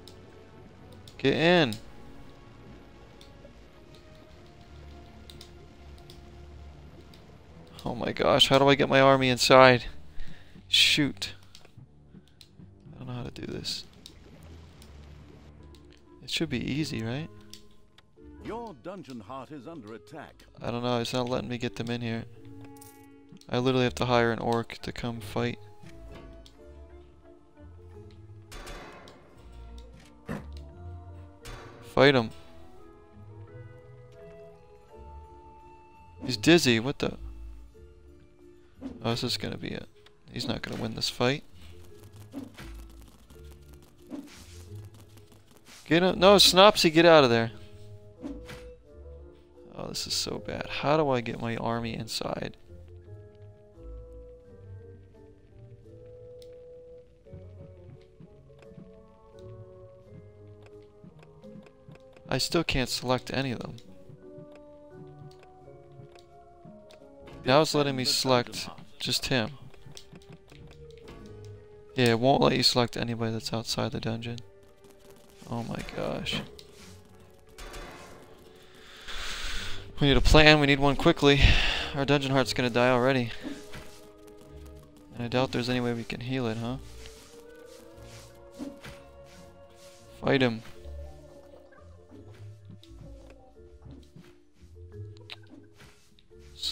Get in. Oh my gosh, how do I get my army inside? Shoot. I don't know how to do this. It should be easy, right? Your dungeon heart is under attack. I don't know, it's not letting me get them in here. I literally have to hire an orc to come fight. Fight him. He's dizzy, what the? Oh, this is gonna be it. He's not gonna win this fight. Get him. No, Snopsy, get out of there. Oh, this is so bad. How do I get my army inside? I still can't select any of them. Now it's letting me select just him. Yeah, it won't let you select anybody that's outside the dungeon. Oh my gosh. We need a plan, we need one quickly. Our dungeon heart's gonna die already. And I doubt there's any way we can heal it, huh? Fight him.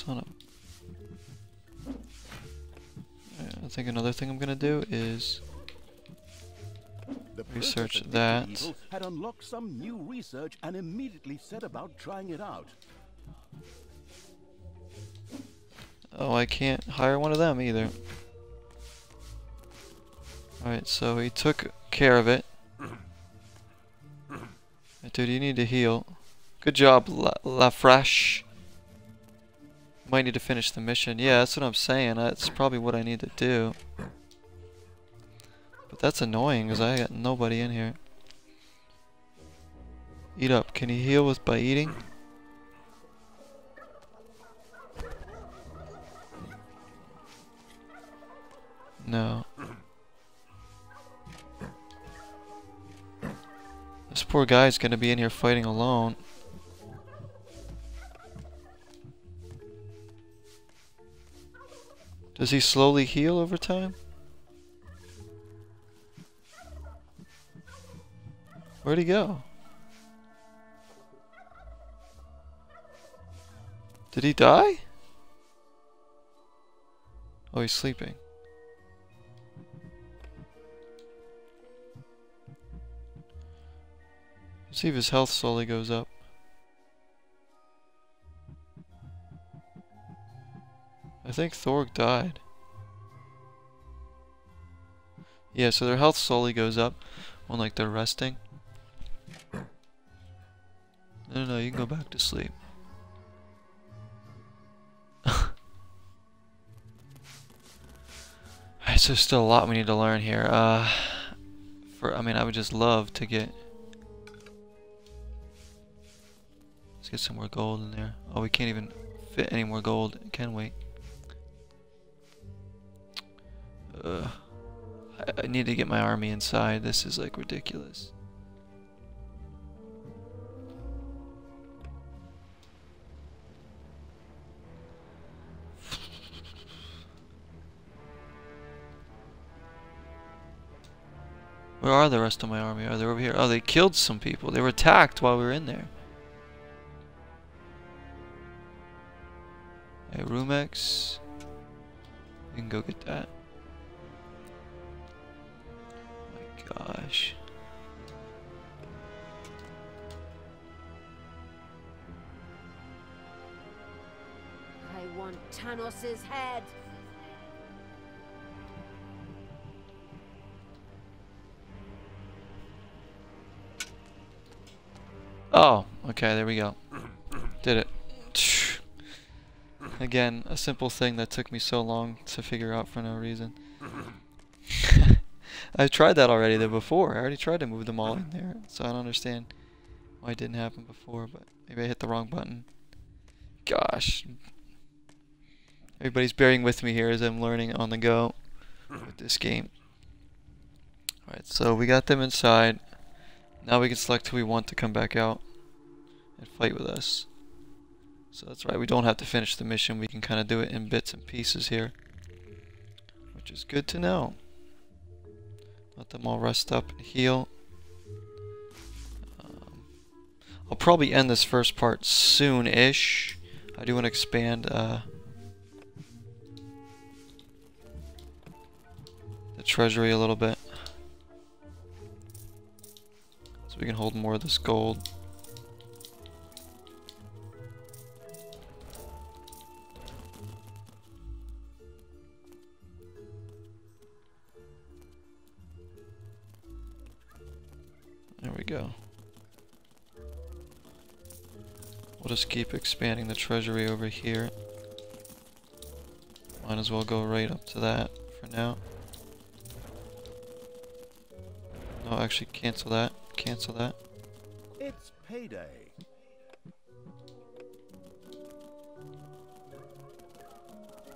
Yeah, uh, I think another thing I'm gonna do is... The Research that. Had unlocked some new research and immediately set about trying it out. Oh, I can't hire one of them either. Alright, so he took care of it. Dude, you need to heal. Good job, La, Lafresh. Might need to finish the mission. Yeah, that's what I'm saying. That's probably what I need to do. But that's annoying, because I got nobody in here. Eat up. Can he heal with by eating? No. This poor guy's gonna be in here fighting alone. Does he slowly heal over time? Where'd he go? Did he die? Oh, he's sleeping. See if his health slowly goes up. I think Thorg died. Yeah, so their health slowly goes up when like they're resting. No, no, no, you can go back to sleep. Alright, so still a lot we need to learn here. Uh, for I mean, I would just love to get. Let's get some more gold in there. Oh, we can't even fit any more gold, can we? Uh, I, I need to get my army inside. This is like ridiculous. Where are the rest of my army? Are they over here? Oh, they killed some people. They were attacked while we were in there. Hey, Rumex. You can go get that. Gosh. I want Tanos's head. Oh, okay, there we go. Did it. Again, a simple thing that took me so long to figure out for no reason. I've tried that already though before. I already tried to move them all in there, so I don't understand why it didn't happen before, but maybe I hit the wrong button. Gosh. Everybody's bearing with me here as I'm learning on the go with this game. Alright, so we got them inside. Now we can select who we want to come back out and fight with us. So that's right, we don't have to finish the mission. We can kind of do it in bits and pieces here. Which is good to know. Let them all rest up and heal. Um, I'll probably end this first part soon-ish. I do want to expand uh, the treasury a little bit. So we can hold more of this gold. There we go. We'll just keep expanding the treasury over here. Might as well go right up to that for now. No, actually cancel that. Cancel that. It's payday.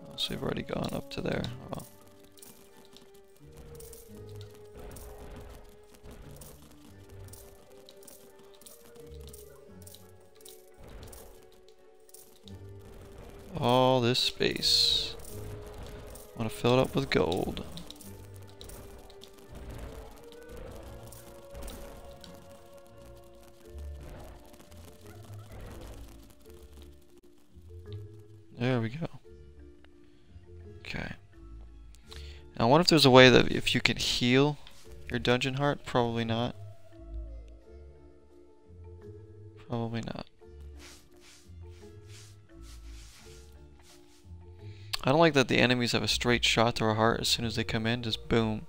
Oh, so we've already gone up to there. Well. All this space. I Want to fill it up with gold. There we go. Okay. Now I wonder if there's a way that if you can heal your dungeon heart? Probably not. Probably not. I don't like that the enemies have a straight shot to our heart as soon as they come in, just boom.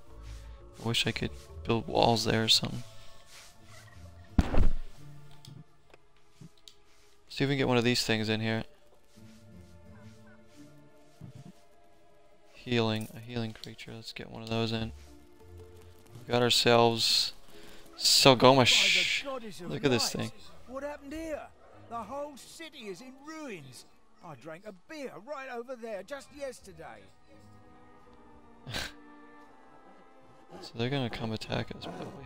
I wish I could build walls there or something. See if we can get one of these things in here. Healing, a healing creature. Let's get one of those in. We've got ourselves Selgomish. Look at this thing. What happened here? The whole city is in ruins. I drank a beer right over there just yesterday. So they're gonna come attack us probably,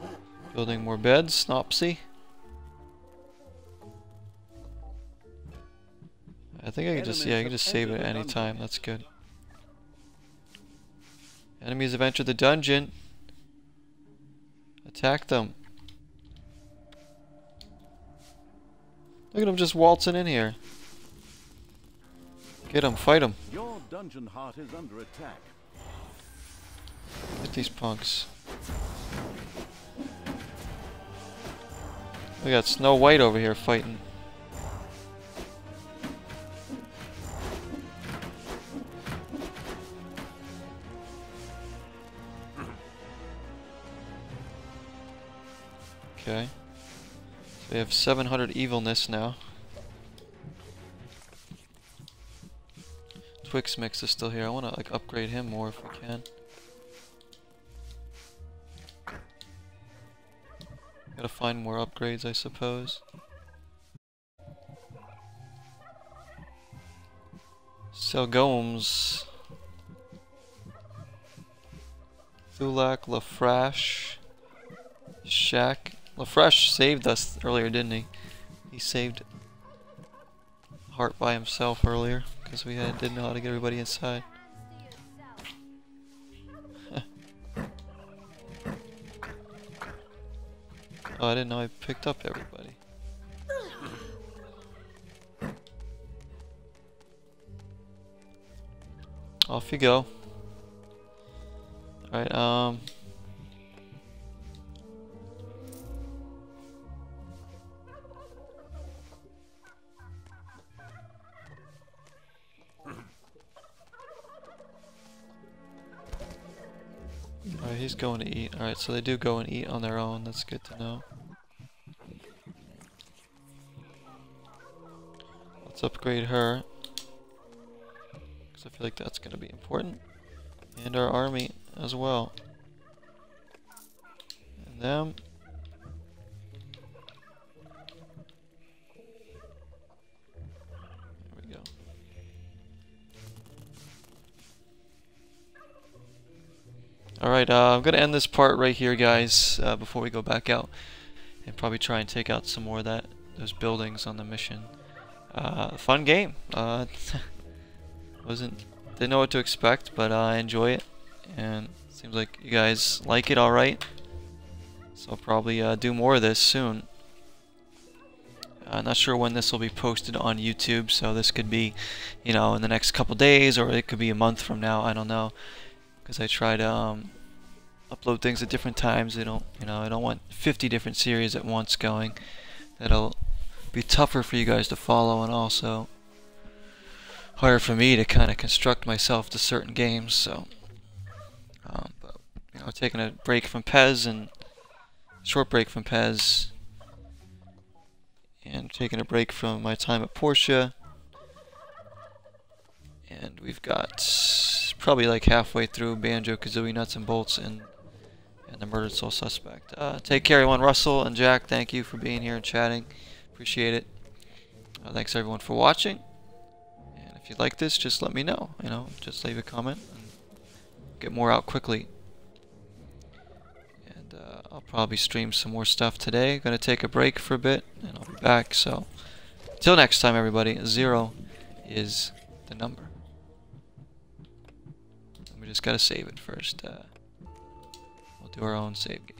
huh? Building more beds, Snopsy. I think I can just yeah, I can just save it any time. That's good. Enemies have entered the dungeon. Attack them. Look at them just waltzing in here. Get them, fight them. Your dungeon heart is under attack. Get these punks. We got Snow White over here fighting. We have 700 evilness now. Twix Mix is still here. I want to like upgrade him more if we can. Gotta find more upgrades, I suppose. Selgomes. Thulak, Lafrash, Shaq. Lafresh saved us earlier, didn't he? He saved Hart by himself earlier because we had, didn't know how to get everybody inside. oh, I didn't know I picked up everybody. Off you go. Alright, um... Alright, he's going to eat. Alright, so they do go and eat on their own. That's good to know. Let's upgrade her. Because I feel like that's going to be important. And our army as well. And them. Alright, uh, I'm going to end this part right here, guys, uh, before we go back out. And probably try and take out some more of that, those buildings on the mission. Uh, fun game. Uh, wasn't didn't know what to expect, but I enjoy it, and seems like you guys like it all right. So I'll probably uh, do more of this soon. I'm not sure when this will be posted on YouTube, so this could be, you know, in the next couple days, or it could be a month from now. I don't know, because I try to um, upload things at different times. I don't, you know, I don't want 50 different series at once going. That'll be tougher for you guys to follow, and also harder for me to kind of construct myself to certain games. So, um, but you know, taking a break from Pez and short break from Pez, and taking a break from my time at Portia. And we've got probably like halfway through Banjo Kazooie Nuts and Bolts and and the Murdered Soul Suspect. Uh, take care, everyone. Russell and Jack, thank you for being here and chatting. Appreciate it. Uh, thanks everyone for watching. And if you like this, just let me know. You know, just leave a comment and get more out quickly. And uh, I'll probably stream some more stuff today. Gonna take a break for a bit, and I'll be back. So, until next time, everybody. Zero is the number. Just gotta save it first. Uh, we'll do our own save game.